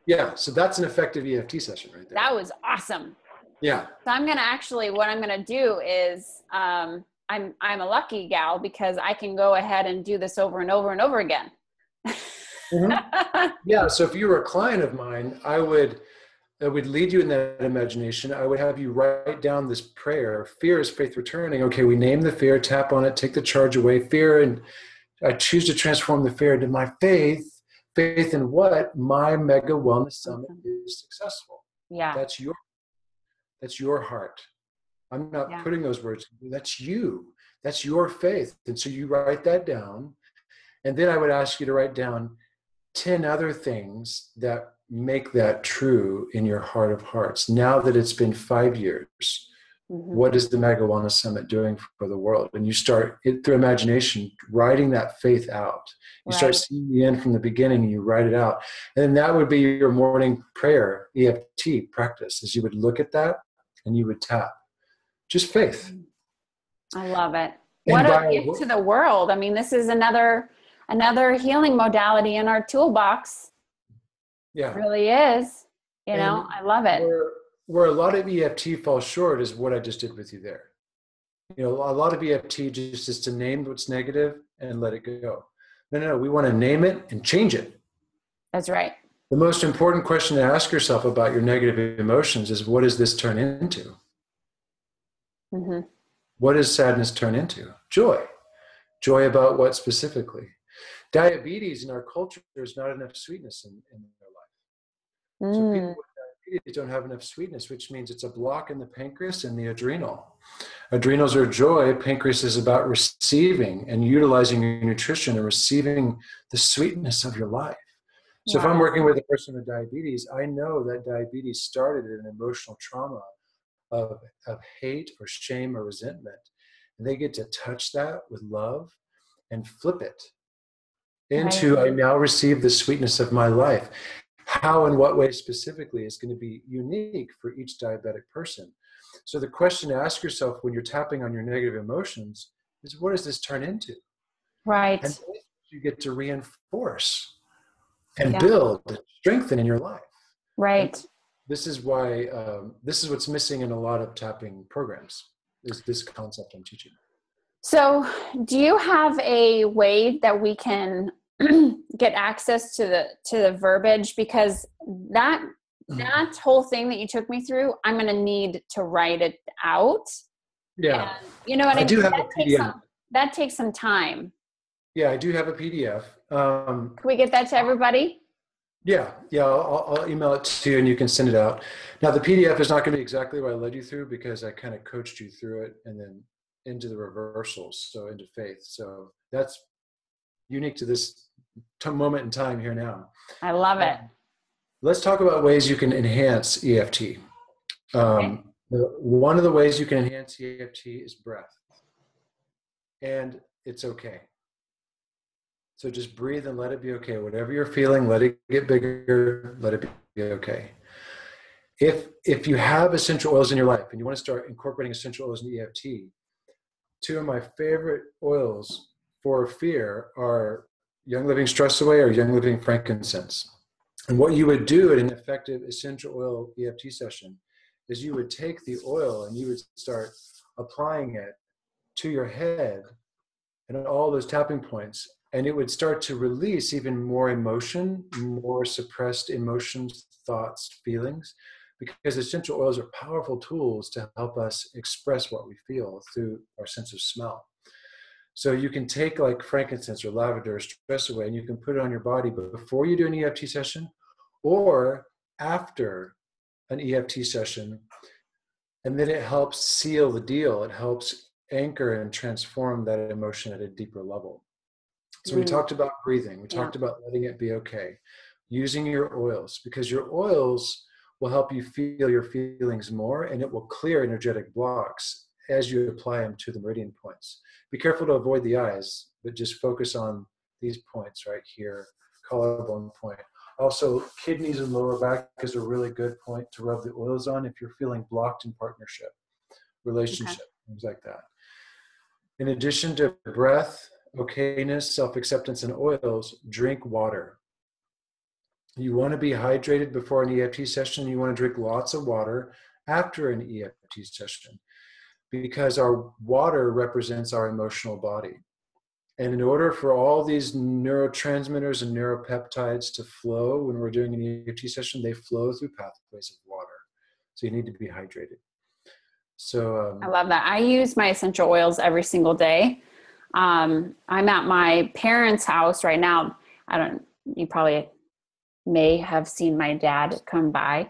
Yeah, so that's an effective EFT session right there. That was awesome. Yeah, So I'm gonna actually what I'm gonna do is um, I'm I'm a lucky gal because I can go ahead and do this over and over and over again. Mhm. yeah. So if you were a client of mine, I would I would lead you in that imagination. I would have you write down this prayer. Fear is faith returning. Okay, we name the fear, tap on it, take the charge away. Fear, and I choose to transform the fear into my faith. Faith in what? My mega wellness summit is successful. yeah. That's your that's your heart. I'm not Yeah. putting those words. That's you. That's your faith. And so you write that down. And then I would ask you to write down 10 other things that make that true in your heart of hearts. Now that it's been five years, Mm-hmm. What is the Mega Wellness Summit doing for the world? And you start it, through imagination writing that faith out. You right. start seeing the end from the beginning and you write it out. And that would be your morning prayer, EFT practice, is you would look at that and you would tap. Just faith. I love it. And what a gift to the world. I mean, this is another another healing modality in our toolbox. Yeah. It really is. You and know, I love it. Where, where a lot of EFT falls short is what I just did with you there. You know, a lot of EFT just is to name what's negative and let it go. No, no, no. We want to name it and change it. That's right. The most important question to ask yourself about your negative emotions is what does this turn into? Mm-hmm. What does sadness turn into? Joy. Joy about what specifically? Diabetes in our culture, there's not enough sweetness in, in their life. Mm. So people with diabetes don't have enough sweetness, which means it's a block in the pancreas and the adrenal. Adrenals are joy, pancreas is about receiving and utilizing your nutrition and receiving the sweetness of your life. So wow. if I'm working with a person with diabetes, I know that diabetes started in an emotional trauma of, of hate or shame or resentment. And they get to touch that with love and flip it into I now receive the sweetness of my life. How and what way specifically is going to be unique for each diabetic person. So the question to ask yourself when you're tapping on your negative emotions is what does this turn into? Right. And you get to reinforce and yeah. build and strengthen in your life. Right. And this is why um, this is what's missing in a lot of tapping programs is this concept I'm teaching. So, do you have a way that we can get access to the to the verbiage because that mm-hmm. that whole thing that you took me through, I'm going to need to write it out. Yeah, and, you know what I, I mean? do have that a PDF. Some, that takes some time. Yeah, I do have a PDF. Um, can we get that to everybody? Yeah, yeah, I'll, I'll, email it to you and you can send it out. Now, the PDF is not going to be exactly what I led you through because I kind of coached you through it and then into the reversals, so into faith. So that's unique to this t- moment in time here now. I love it. Um, let's talk about ways you can enhance EFT. Um, okay. the, one of the ways you can enhance EFT is breath, and it's okay. So just breathe and let it be okay. Whatever you're feeling, let it get bigger, let it be okay. If if you have essential oils in your life and you want to start incorporating essential oils in EFT, two of my favorite oils for fear are Young Living Stress Away or Young Living Frankincense. And what you would do at an effective essential oil EFT session is you would take the oil and you would start applying it to your head and all those tapping points and it would start to release even more emotion, more suppressed emotions, thoughts, feelings, because essential oils are powerful tools to help us express what we feel through our sense of smell. So you can take like frankincense or lavender or stress away and you can put it on your body before you do an EFT session or after an EFT session. And then it helps seal the deal. It helps anchor and transform that emotion at a deeper level. So mm. we talked about breathing. We talked yeah. about letting it be okay. Using your oils because your oils will help you feel your feelings more and it will clear energetic blocks as you apply them to the meridian points. Be careful to avoid the eyes, but just focus on these points right here, collarbone point. Also, kidneys and lower back is a really good point to rub the oils on if you're feeling blocked in partnership, relationship, okay. things like that. In addition to breath, okayness, self acceptance, and oils, drink water. You want to be hydrated before an EFT session. You want to drink lots of water after an EFT session because our water represents our emotional body. And in order for all these neurotransmitters and neuropeptides to flow when we're doing an EFT session, they flow through pathways of water. So you need to be hydrated. So um, I love that. I use my essential oils every single day. Um, I'm at my parents' house right now. I don't, you probably may have seen my dad come by,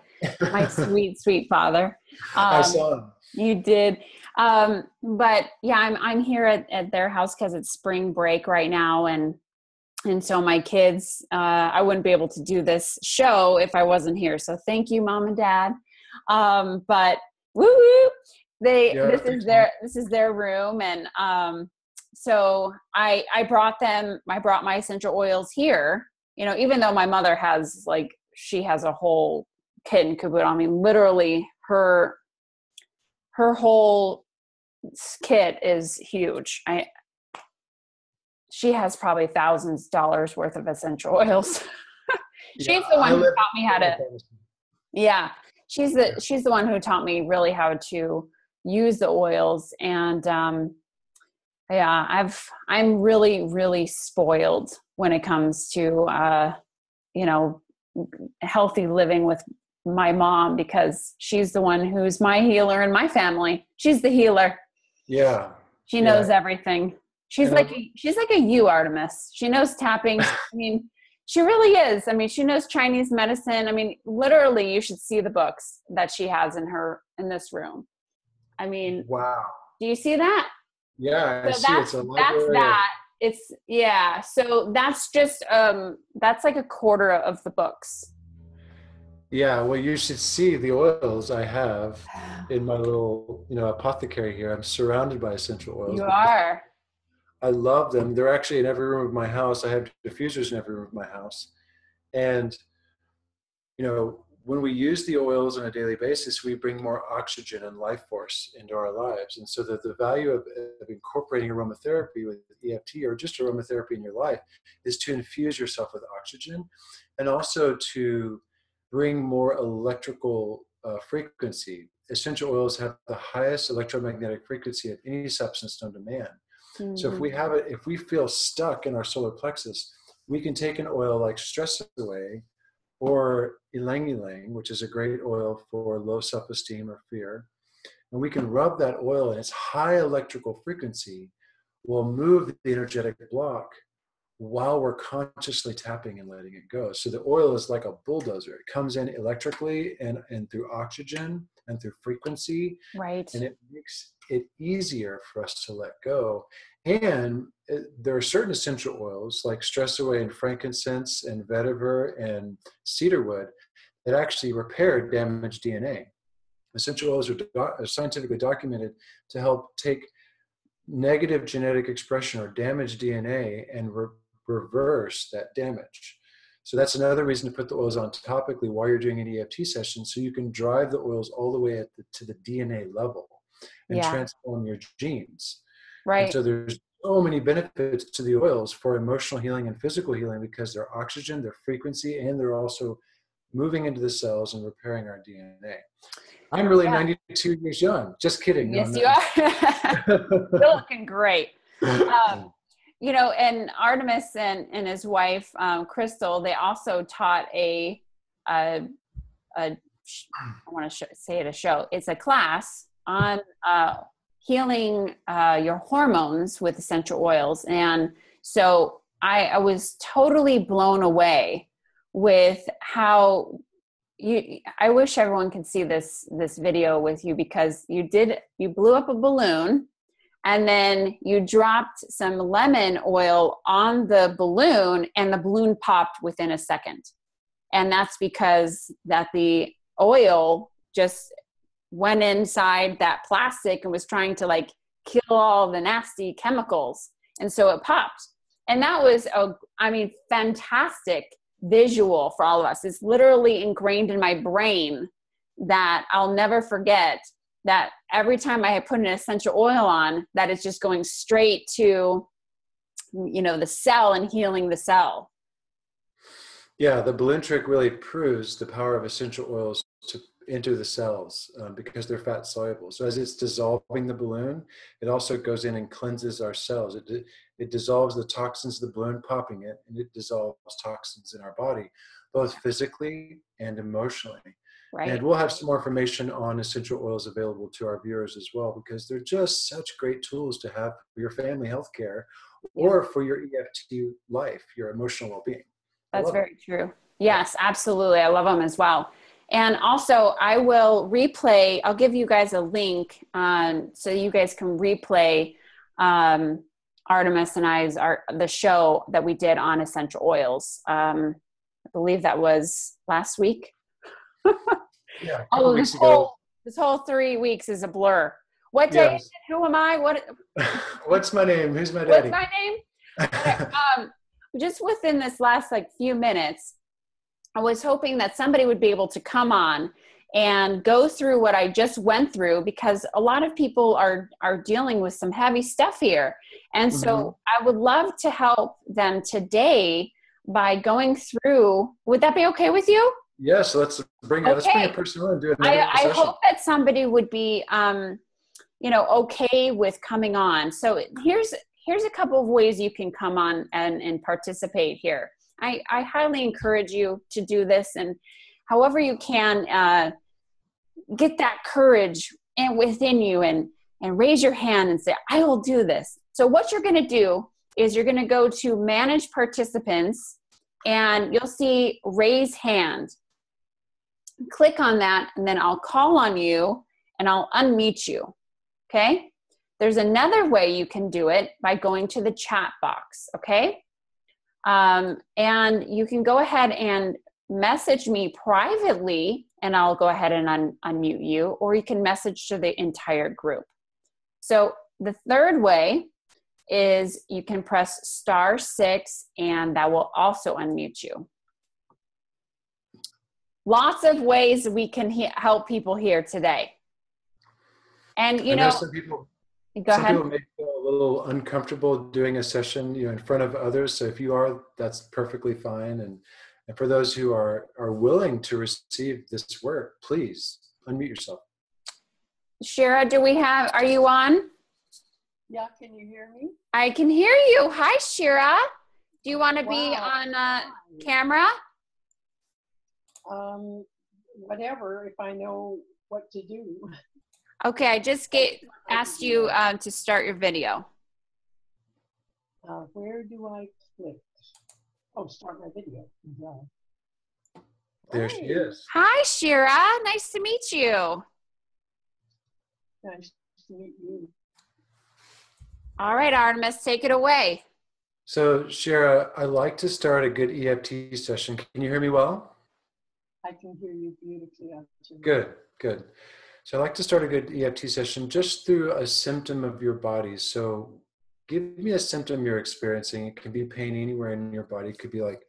my sweet, sweet father. Um, I saw him. You did. Um, but yeah, I'm, I'm here at, at their house cause it's spring break right now. And, and so my kids, uh, I wouldn't be able to do this show if I wasn't here. So thank you, mom and dad. Um, but woo they yeah, this is their this is their room and um so i i brought them i brought my essential oils here you know even though my mother has like she has a whole kit and caboodle i mean literally her her whole kit is huge. I she has probably thousands of dollars worth of essential oils. She's yeah, the one who taught me how to yeah she's the she's the one who taught me really how to use the oils and um yeah i've i'm really really spoiled when it comes to uh you know healthy living with my mom because she's the one who's my healer in my family. She's the healer. Yeah she knows yeah. everything. She's and like a, she's like a you Arttemis. She knows tapping. I mean she really is. I mean she knows chinese medicine. I mean literally you should see the books that she has in her in this room. I mean, wow. Do you see that? Yeah, so I see. It's a that's that. It's yeah. So that's just um that's like a quarter of the books. Yeah, well, you should see the oils I have in my little, you know, apothecary here. I'm surrounded by essential oils. You are. I love them. They're actually in every room of my house. I have diffusers in every room of my house, and you know, when we use the oils on a daily basis, we bring more oxygen and life force into our lives. And so the, the value of, of incorporating aromatherapy with EFT or just aromatherapy in your life is to infuse yourself with oxygen and also to bring more electrical uh, frequency. Essential oils have the highest electromagnetic frequency of any substance known to man. Mm-hmm. So if we mm-hmm. have it, if we feel stuck in our solar plexus, we can take an oil like Stress Away or ylang ylang, which is a great oil for low self esteem or fear. And we can rub that oil and its high electrical frequency will move the energetic block while we're consciously tapping and letting it go. So the oil is like a bulldozer. It comes in electrically and, and through oxygen and through frequency. Right. And it makes it easier for us to let go. And uh, there are certain essential oils like stress away and frankincense and vetiver and cedarwood that actually repair damaged DNA. Essential oils are, do- are scientifically documented to help take negative genetic expression or damaged DNA and re- reverse that damage. So that's another reason to put the oils on topically while you're doing an EFT session, so you can drive the oils all the way the, to the DNA level and yeah. transform your genes. Right. And so there's so many benefits to the oils for emotional healing and physical healing because they're oxygen, they're frequency, and they're also moving into the cells and repairing our DNA. I'm really yeah. 92 years young. Just kidding. Yes, you are. You're looking great. Um, you know, and Arttemis and, and his wife, um, Crystal, they also taught a, a, a I want to sh- say it a show. It's a class on uh, healing uh, your hormones with essential oils. And so I, I was totally blown away with how you i wish everyone could see this this video with you because you did you blew up a balloon and then you dropped some lemon oil on the balloon and the balloon popped within a second. And that's because that the oil just went inside that plastic and was trying to like kill all the nasty chemicals. And so it popped. And that was a i mean fantastic visual for all of us. It's literally ingrained in my brain that i'll never forget that every time i put an essential oil on that it's just going straight to you know the cell and healing the cell yeah the balloon trick really proves the power of essential oils to into the cells um, because they're fat soluble. So as it's dissolving the balloon, it also goes in and cleanses our cells. It, it dissolves the toxins the balloon, popping it, and it dissolves toxins in our body, both physically and emotionally. Right. And we'll have some more information on essential oils available to our viewers as well, because they're just such great tools to have for your family health care or for your EFT life, your emotional well being. That's very true. Yes, absolutely. I love them as well. And also, I will replay, I'll give you guys a link um, so you guys can replay um, Arttemis and I's our, the show that we did on essential oils. Um, I believe that was last week. Yeah. oh, this whole, this whole three weeks is a blur. What day yes. is it? Who am I? What? What's my name? Who's my daddy? What's my name? um, just within this last like few minutes, I was hoping that somebody would be able to come on and go through what I just went through because a lot of people are are dealing with some heavy stuff here. And so mm-hmm. I would love to help them today by going through. Would that be okay with you? Yes, let's bring okay. let's bring a person on and do it. I, I hope that somebody would be um, you know, okay with coming on. So here's here's a couple of ways you can come on and, and participate here. I, I highly encourage you to do this and however you can uh, get that courage and within you and and raise your hand and say i will do this so what you're going to do is you're going to go to manage participants and you'll see raise hand click on that and then i'll call on you and i'll unmute you okay there's another way you can do it by going to the chat box okay um, and you can go ahead and message me privately and I'll go ahead and un- unmute you, or you can message to the entire group. So the third way is you can press star six and that will also unmute you. Lots of ways we can he- help people here today. And you know, know, some people, go some ahead. people may feel a little uncomfortable doing a session, you know, in front of others. So if you are, that's perfectly fine. And and for those who are, are willing to receive this work, please unmute yourself. Shira, do we have, are you on? Yeah, can you hear me? I can hear you. Hi, Shira. Do you want to wow. be on uh, camera? Um, whatever, if I know what to do. Okay, I just get asked you uh, to start your video. Uh, where do I click? Oh, start my video. Yeah. There she is. Hi, Shira. Nice to meet you. Nice to meet you. All right, Arttemis, take it away. So, Shira, I like to start a good EFT session. Can you hear me well? I can hear you beautifully. Good, good. So, I like to start a good EFT session just through a symptom of your body. So, give me a symptom you're experiencing. It can be pain anywhere in your body. It could be like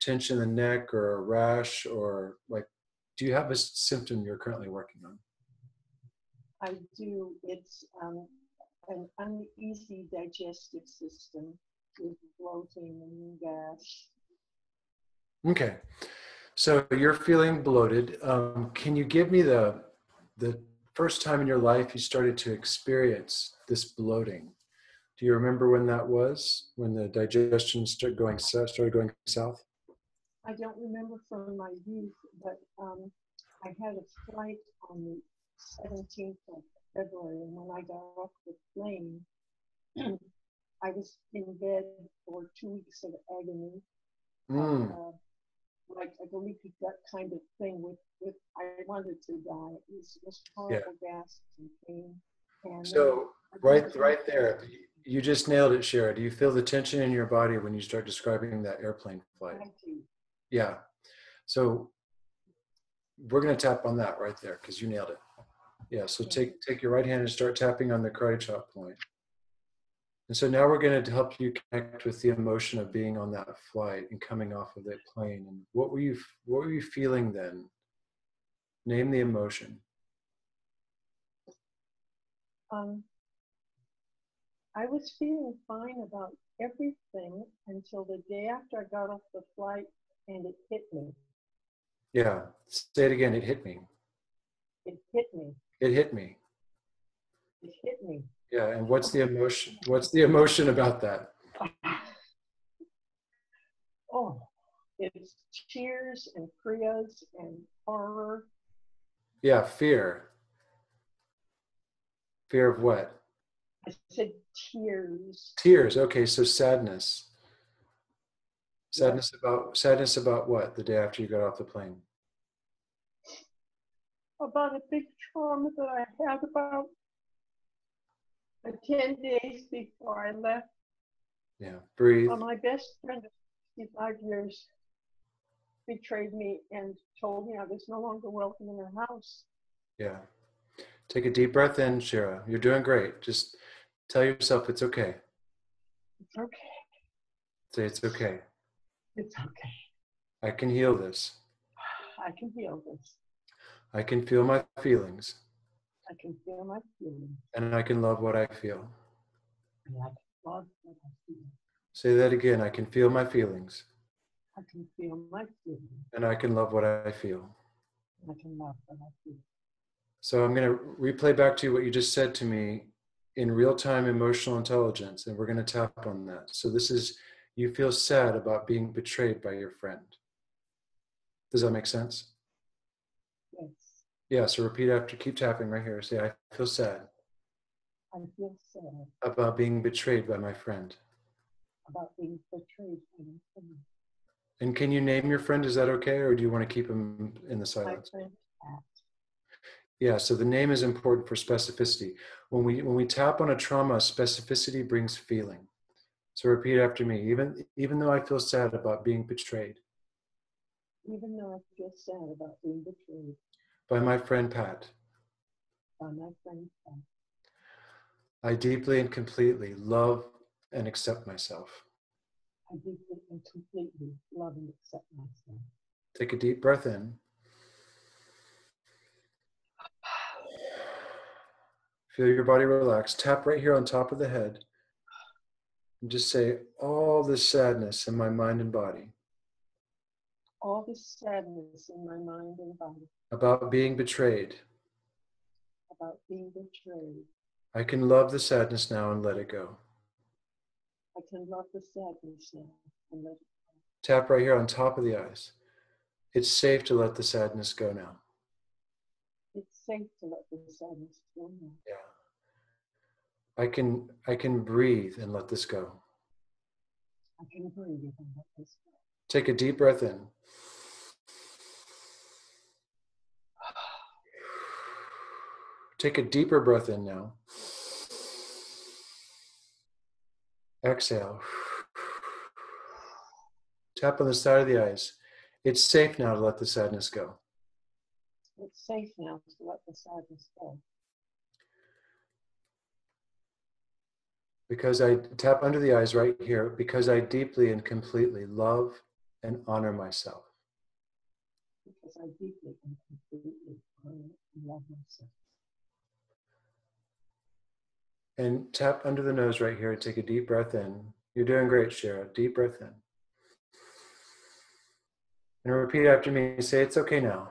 tension in the neck or a rash or like, do you have a symptom you're currently working on? I do. It's um, an uneasy digestive system with bloating and gas. Okay. So you're feeling bloated. Um, can you give me the the first time in your life you started to experience this bloating? Do you remember when that was? When the digestion started going started going south? I don't remember from my youth, but um, I had a flight on the 17th of February, and when I got off the plane, I was in bed for two weeks of agony, mm. uh, like like a leaky gut kind of thing. With with I wanted to die. It was just horrible yeah. gas and pain. And so uh, right right there, you just nailed it, Shara. Do you feel the tension in your body when you start describing that airplane flight? Yeah. So we're going to tap on that right there because you nailed it. Yeah. So take take your right hand and start tapping on the karate chop point. And so now we're going to help you connect with the emotion of being on that flight and coming off of that plane. And what were you what were you feeling then? Name the emotion. Um, I was feeling fine about everything until the day after I got off the flight and it hit me. Yeah, say it again. It hit me. It hit me. It hit me. It hit me. Yeah, and what's the emotion? What's the emotion about that? Oh, it's tears and priyas and horror. Yeah, fear. Fear of what? I said tears. Tears. Okay, so sadness. Sadness yeah. about sadness about what? The day after you got off the plane. About a big trauma that I had about uh, ten days before I left. Yeah, breathe. Well, my best friend of 65 years betrayed me and told me I was no longer welcome in her house. Yeah. Take a deep breath in, Shira. You're doing great. Just tell yourself it's okay. It's okay. Say it's okay. It's okay. I can heal this. I can heal this. I can feel my feelings I can feel my feelings. and I can love what I feel. And I can love what I feel. Say that again. I can feel my feelings I can feel my feelings. and I can love what I feel. I can love what I feel. So I'm going to replay back to you what you just said to me in real time emotional intelligence, and we're going to tap on that. So this is you feel sad about being betrayed by your friend. Does that make sense? Yeah, so repeat after, keep tapping right here. Say, I feel sad I feel sad about being betrayed by my friend. about being betrayed by my friend. And can you name your friend? Is that okay? Or do you want to keep him in the My silence? Yeah, so the name is important for specificity. When we when we tap on a trauma, specificity brings feeling. So repeat after me. Even even though I feel sad about being betrayed Even though I feel sad about being betrayed by my friend Pat, by my friend Pat, I deeply and completely love and accept myself. I deeply and completely love and accept myself. Take a deep breath in. Feel your body relax. Tap right here on top of the head. And just say, all this sadness in my mind and body All the sadness in my mind and body about being betrayed. about being betrayed, I can love the sadness now and let it go. I can love the sadness now and let it go. Tap right here on top of the eyes. It's safe to let the sadness go now. It's safe to let the sadness go now. Yeah. I can I can breathe and let this go. I can breathe and let this go. Take a deep breath in. Take a deeper breath in now. Exhale. Tap on the side of the eyes. It's safe now to let the sadness go. It's safe now to let the sadness go. Because I tap under the eyes right here, because I deeply and completely love and honor myself. Because I deeply and completely love myself. And tap under the nose right here. And take a deep breath in. You're doing great, Shara. Deep breath in. And repeat after me. Say, It's okay now.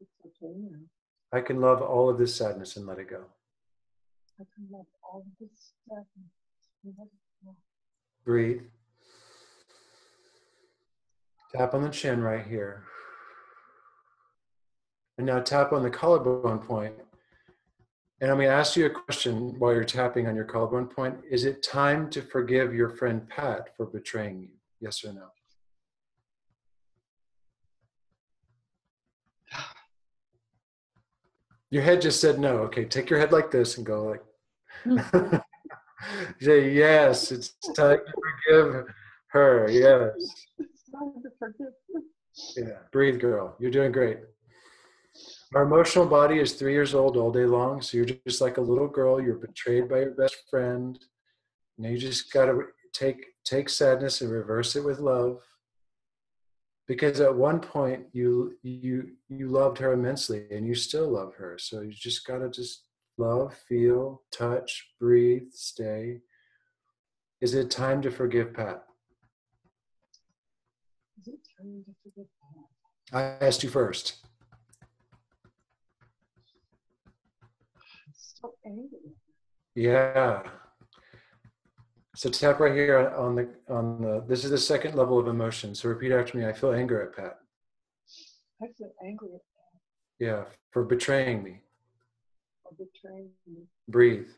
It's okay now. I can love all of this sadness and let it go. I can love all of this sadness and let it go. Breathe. Tap on the chin right here. And now tap on the collarbone point. And I'm going to ask you a question while you're tapping on your collarbone point. Is it time to forgive your friend Pat for betraying you? Yes or no? Your head just said no. Okay, take your head like this and go like. Say yes. It's time to forgive her. Yes. Yeah. Breathe, girl. You're doing great. Our emotional body is three years old all day long. So you're just like a little girl. You're betrayed by your best friend. Now you just got to take take sadness and reverse it with love. Because at one point you you you loved her immensely and you still love her. So you just got to just love, feel, touch, breathe, stay. Is it time to forgive Pat? Is it time to forgive Pat? I asked you first. So angry. Yeah. So tap right here on the on the. This is the second level of emotion. So repeat after me. I feel anger at Pat. I feel angry at Pat Yeah, for betraying me. for betraying me. Breathe.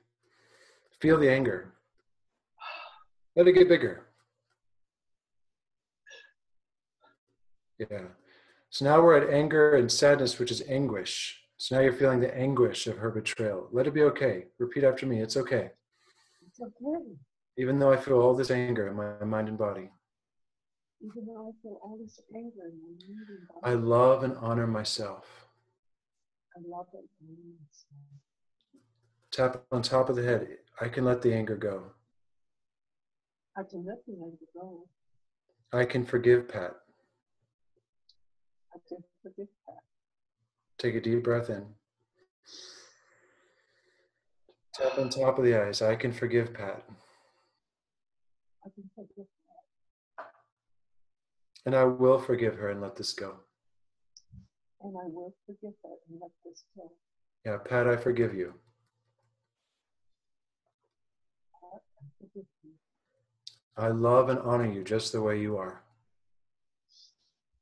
Feel the anger. Let it get bigger. Yeah. So now we're at anger and sadness, which is anguish. So now you're feeling the anguish of her betrayal. Let it be okay. Repeat after me. It's okay. It's okay. Even though I feel all this anger in my mind and body, Even though I feel all this anger in my mind and body. I love and honor myself. I love on the inside. Tap on top of the head. I can let the anger go. I can let the anger go. I can forgive Pat. I can forgive that. Take a deep breath in. Tap on top of the eyes. I can forgive Pat. I can forgive that. And I will forgive her and let this go. And I will forgive that and let this go. Yeah, Pat, I forgive you. Pat, I forgive you. I love and honor you just the way you are. I love it. Oh, you just oh,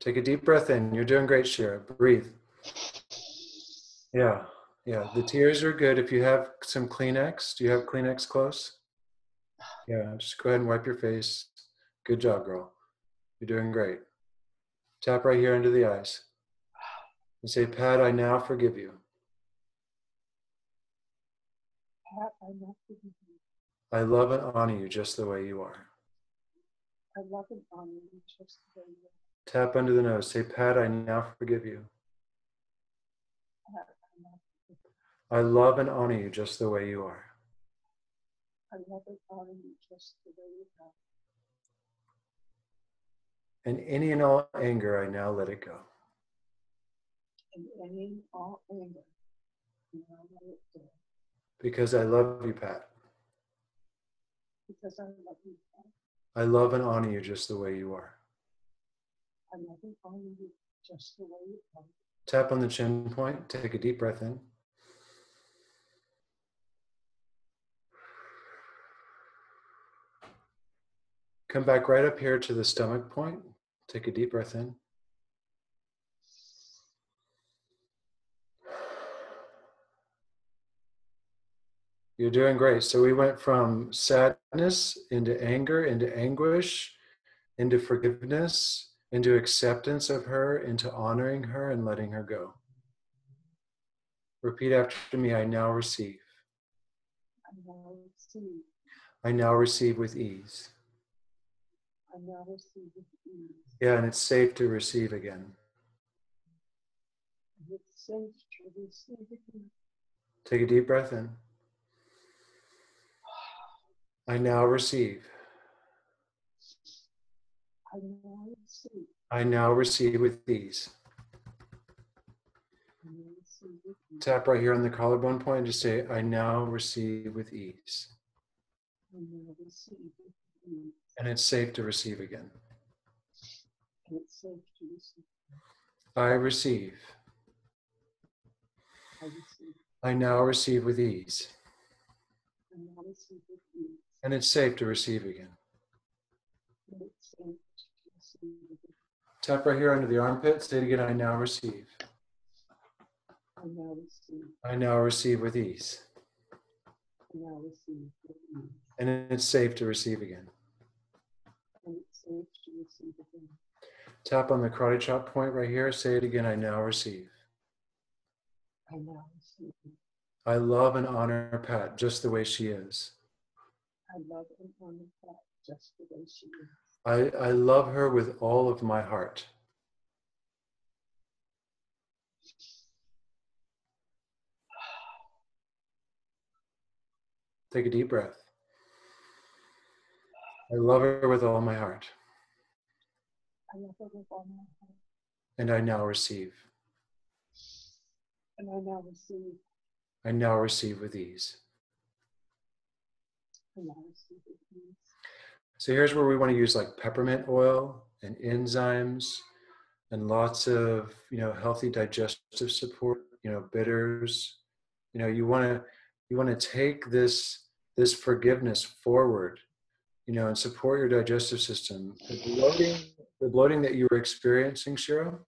Take a deep breath in. You're doing great, Shira. Breathe. Yeah, yeah. The tears are good. If you have some Kleenex, do you have Kleenex close? Yeah, just go ahead and wipe your face. Good job, girl. You're doing great. Tap right here under the eyes. And say, Pat, I now forgive you. Pat, I love forgive you. I love and honor you just the way you are. I love and honor you just the way you are. Tap under the nose. Say, Pat, I now forgive you. I love forgive you. I love and honor you just the way you are. I love and honor you just the way you are. And any and all anger, I now let it go. And any and all anger, I now let it go. Because I love you, Pat. Because I love you, Pat. I love and honor you just the way you are. I love and honor you just the way you are. Tap on the chin point. Take a deep breath in. Come back right up here to the stomach point. Take a deep breath in. You're doing great. So we went from sadness into anger, into anguish, into forgiveness, into acceptance of her, into honoring her and letting her go. Repeat after me I now receive. I now receive. I now receive with ease. I now receive with ease. Yeah, and it's safe to receive again. And it's safe to receive again. Take a deep breath in. I now receive. I now receive. I now receive with ease. I now receive with ease. Tap right here on the collarbone point and just say, I now receive with ease. Receive with ease. And it's safe to receive again. It's safe to receive. I receive. I receive. I now receive with ease. I now receive with ease. And it's safe to receive again. And it's safe to receive again. Tap right here under the armpit. Say it again. I now receive. I now receive. I now receive with ease. I now receive with ease. And it's safe to receive again. And it's safe to receive again. Tap on the karate chop point right here. Say it again. I now receive. I now receive. I love and honor Pat just the way she is. I love and honor that just the way she is. I, I love her with all of my heart. Take a deep breath. I love her with all my heart, I love her with all my heart. and I now receive. And I now receive. I now receive with ease. I now receive with ease. So here's where we want to use like peppermint oil and enzymes and lots of you know healthy digestive support, you know bitters. You know you want to you want to take this this forgiveness forward, you know, and support your digestive system. The bloating, the bloating that you were experiencing, Shiro,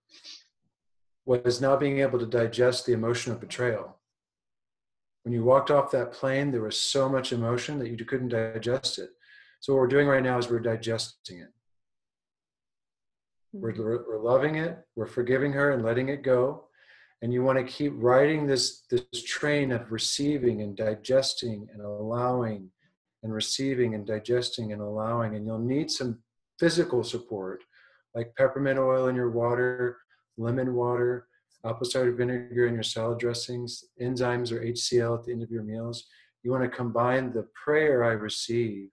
was not being able to digest the emotion of betrayal. When you walked off that plane, there was so much emotion that you couldn't digest it. So what we're doing right now is we're digesting it. We're, hmm. we're loving it. We're forgiving her and letting it go. And you want to keep riding this this train of receiving and digesting and allowing and receiving and digesting and allowing. And you'll need some physical support like peppermint oil in your water, lemon water, apple cider vinegar in your salad dressings, enzymes or HCl at the end of your meals. You want to combine the prayer I receive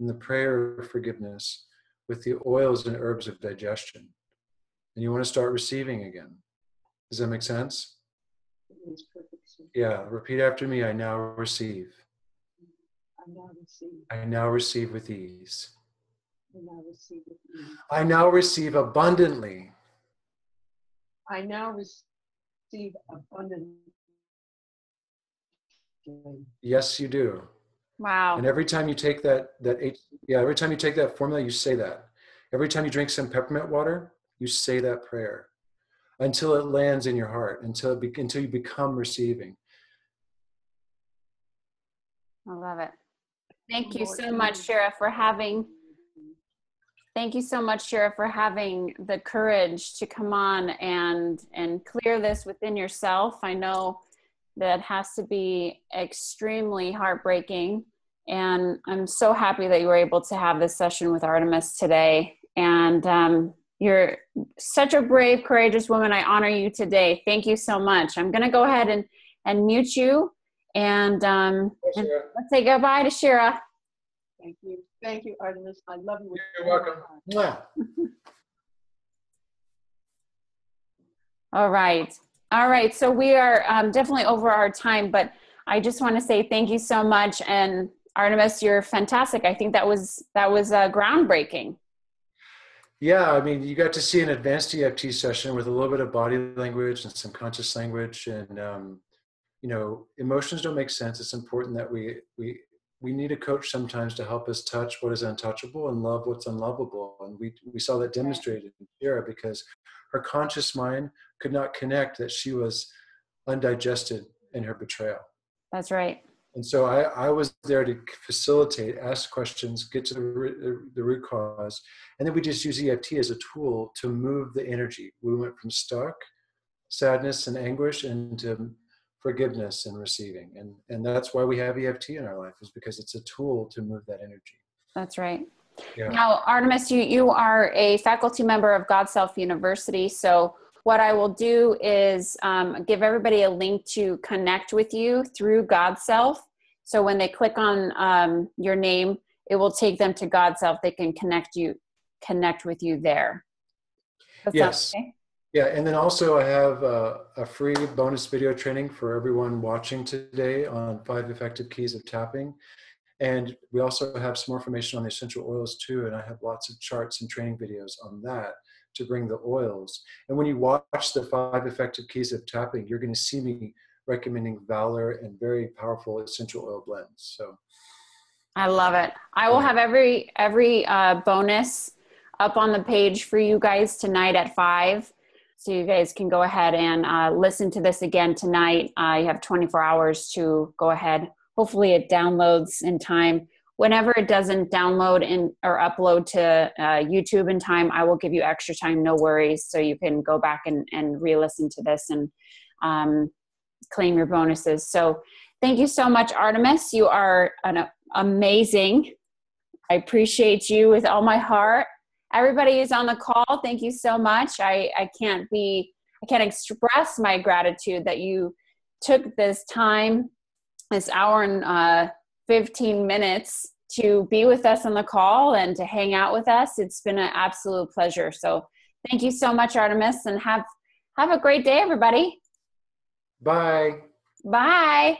and the prayer of forgiveness with the oils and herbs of digestion. And you want to start receiving again. Does that make sense? Yeah, repeat after me. I now receive. I now receive. I now receive with ease. I now receive with ease. I now receive abundantly. I now receive abundant. Yes, you do. Wow. And every time you take that that H, yeah, every time you take that formula, you say that. Every time you drink some peppermint water, you say that prayer until it lands in your heart, until it be, until you become receiving. I love it. Thank you so much, please. Shira, for having. Thank you so much, Shira, for having the courage to come on and and clear this within yourself. I know that has to be extremely heartbreaking, and I'm so happy that you were able to have this session with Arttemis today. And um, you're such a brave, courageous woman. I honor you today. Thank you so much. I'm going to go ahead and and mute you, and um, and let's say goodbye to Shira. Thank you. Thank you, Arttemis. I love you. You're welcome. heart. Mwah. All right. All right. So we are um, definitely over our time, but I just want to say thank you so much. And Arttemis, you're fantastic. I think that was that was uh, groundbreaking. Yeah, I mean, you got to see an advanced EFT session with a little bit of body language and some conscious language, and um, you know, emotions don't make sense. It's important that we we we need a coach sometimes to help us touch what is untouchable and love what's unlovable. And we we saw that demonstrated in Shira because her conscious mind could not connect that she was undigested in her betrayal. That's right. And so I, I was there to facilitate, ask questions, get to the, root- the root cause. And then we just use EFT as a tool to move the energy. We went from stuck, sadness, and anguish into forgiveness and receiving. And, and that's why we have EFT in our life, is because it's a tool to move that energy. That's right. Yeah. Now, Arttemis, you, you are a faculty member of God Self University. So, what I will do is um, give everybody a link to connect with you through God Self. So, when they click on um, your name, it will take them to God Self. They can connect you, connect with you there. That sounds Yes. okay? Yeah, and then also I have a, a free bonus video training for everyone watching today on five effective keys of tapping. And we also have some more information on the essential oils too. And I have lots of charts and training videos on that to bring the oils. And when you watch the five effective keys of tapping, you're going to see me recommending Valor and very powerful essential oil blends. So I love it. I will have every every uh, bonus up on the page for you guys tonight at five, so you guys can go ahead and uh, listen to this again tonight. I have 24 hours to go ahead. Hopefully, it downloads in time. Whenever it doesn't download in or upload to uh, YouTube in time, I will give you extra time. No worries, so you can go back and and re-listen to this and um, claim your bonuses. So. Thank you so much, Arttemis. You are an amazing. I appreciate you with all my heart. Everybody is on the call. Thank you so much. I, I can't be, I can't express my gratitude that you took this time, this hour and uh, 15 minutes to be with us on the call and to hang out with us. It's been an absolute pleasure. So thank you so much, Arttemis, and have have a great day, everybody. bye. Bye.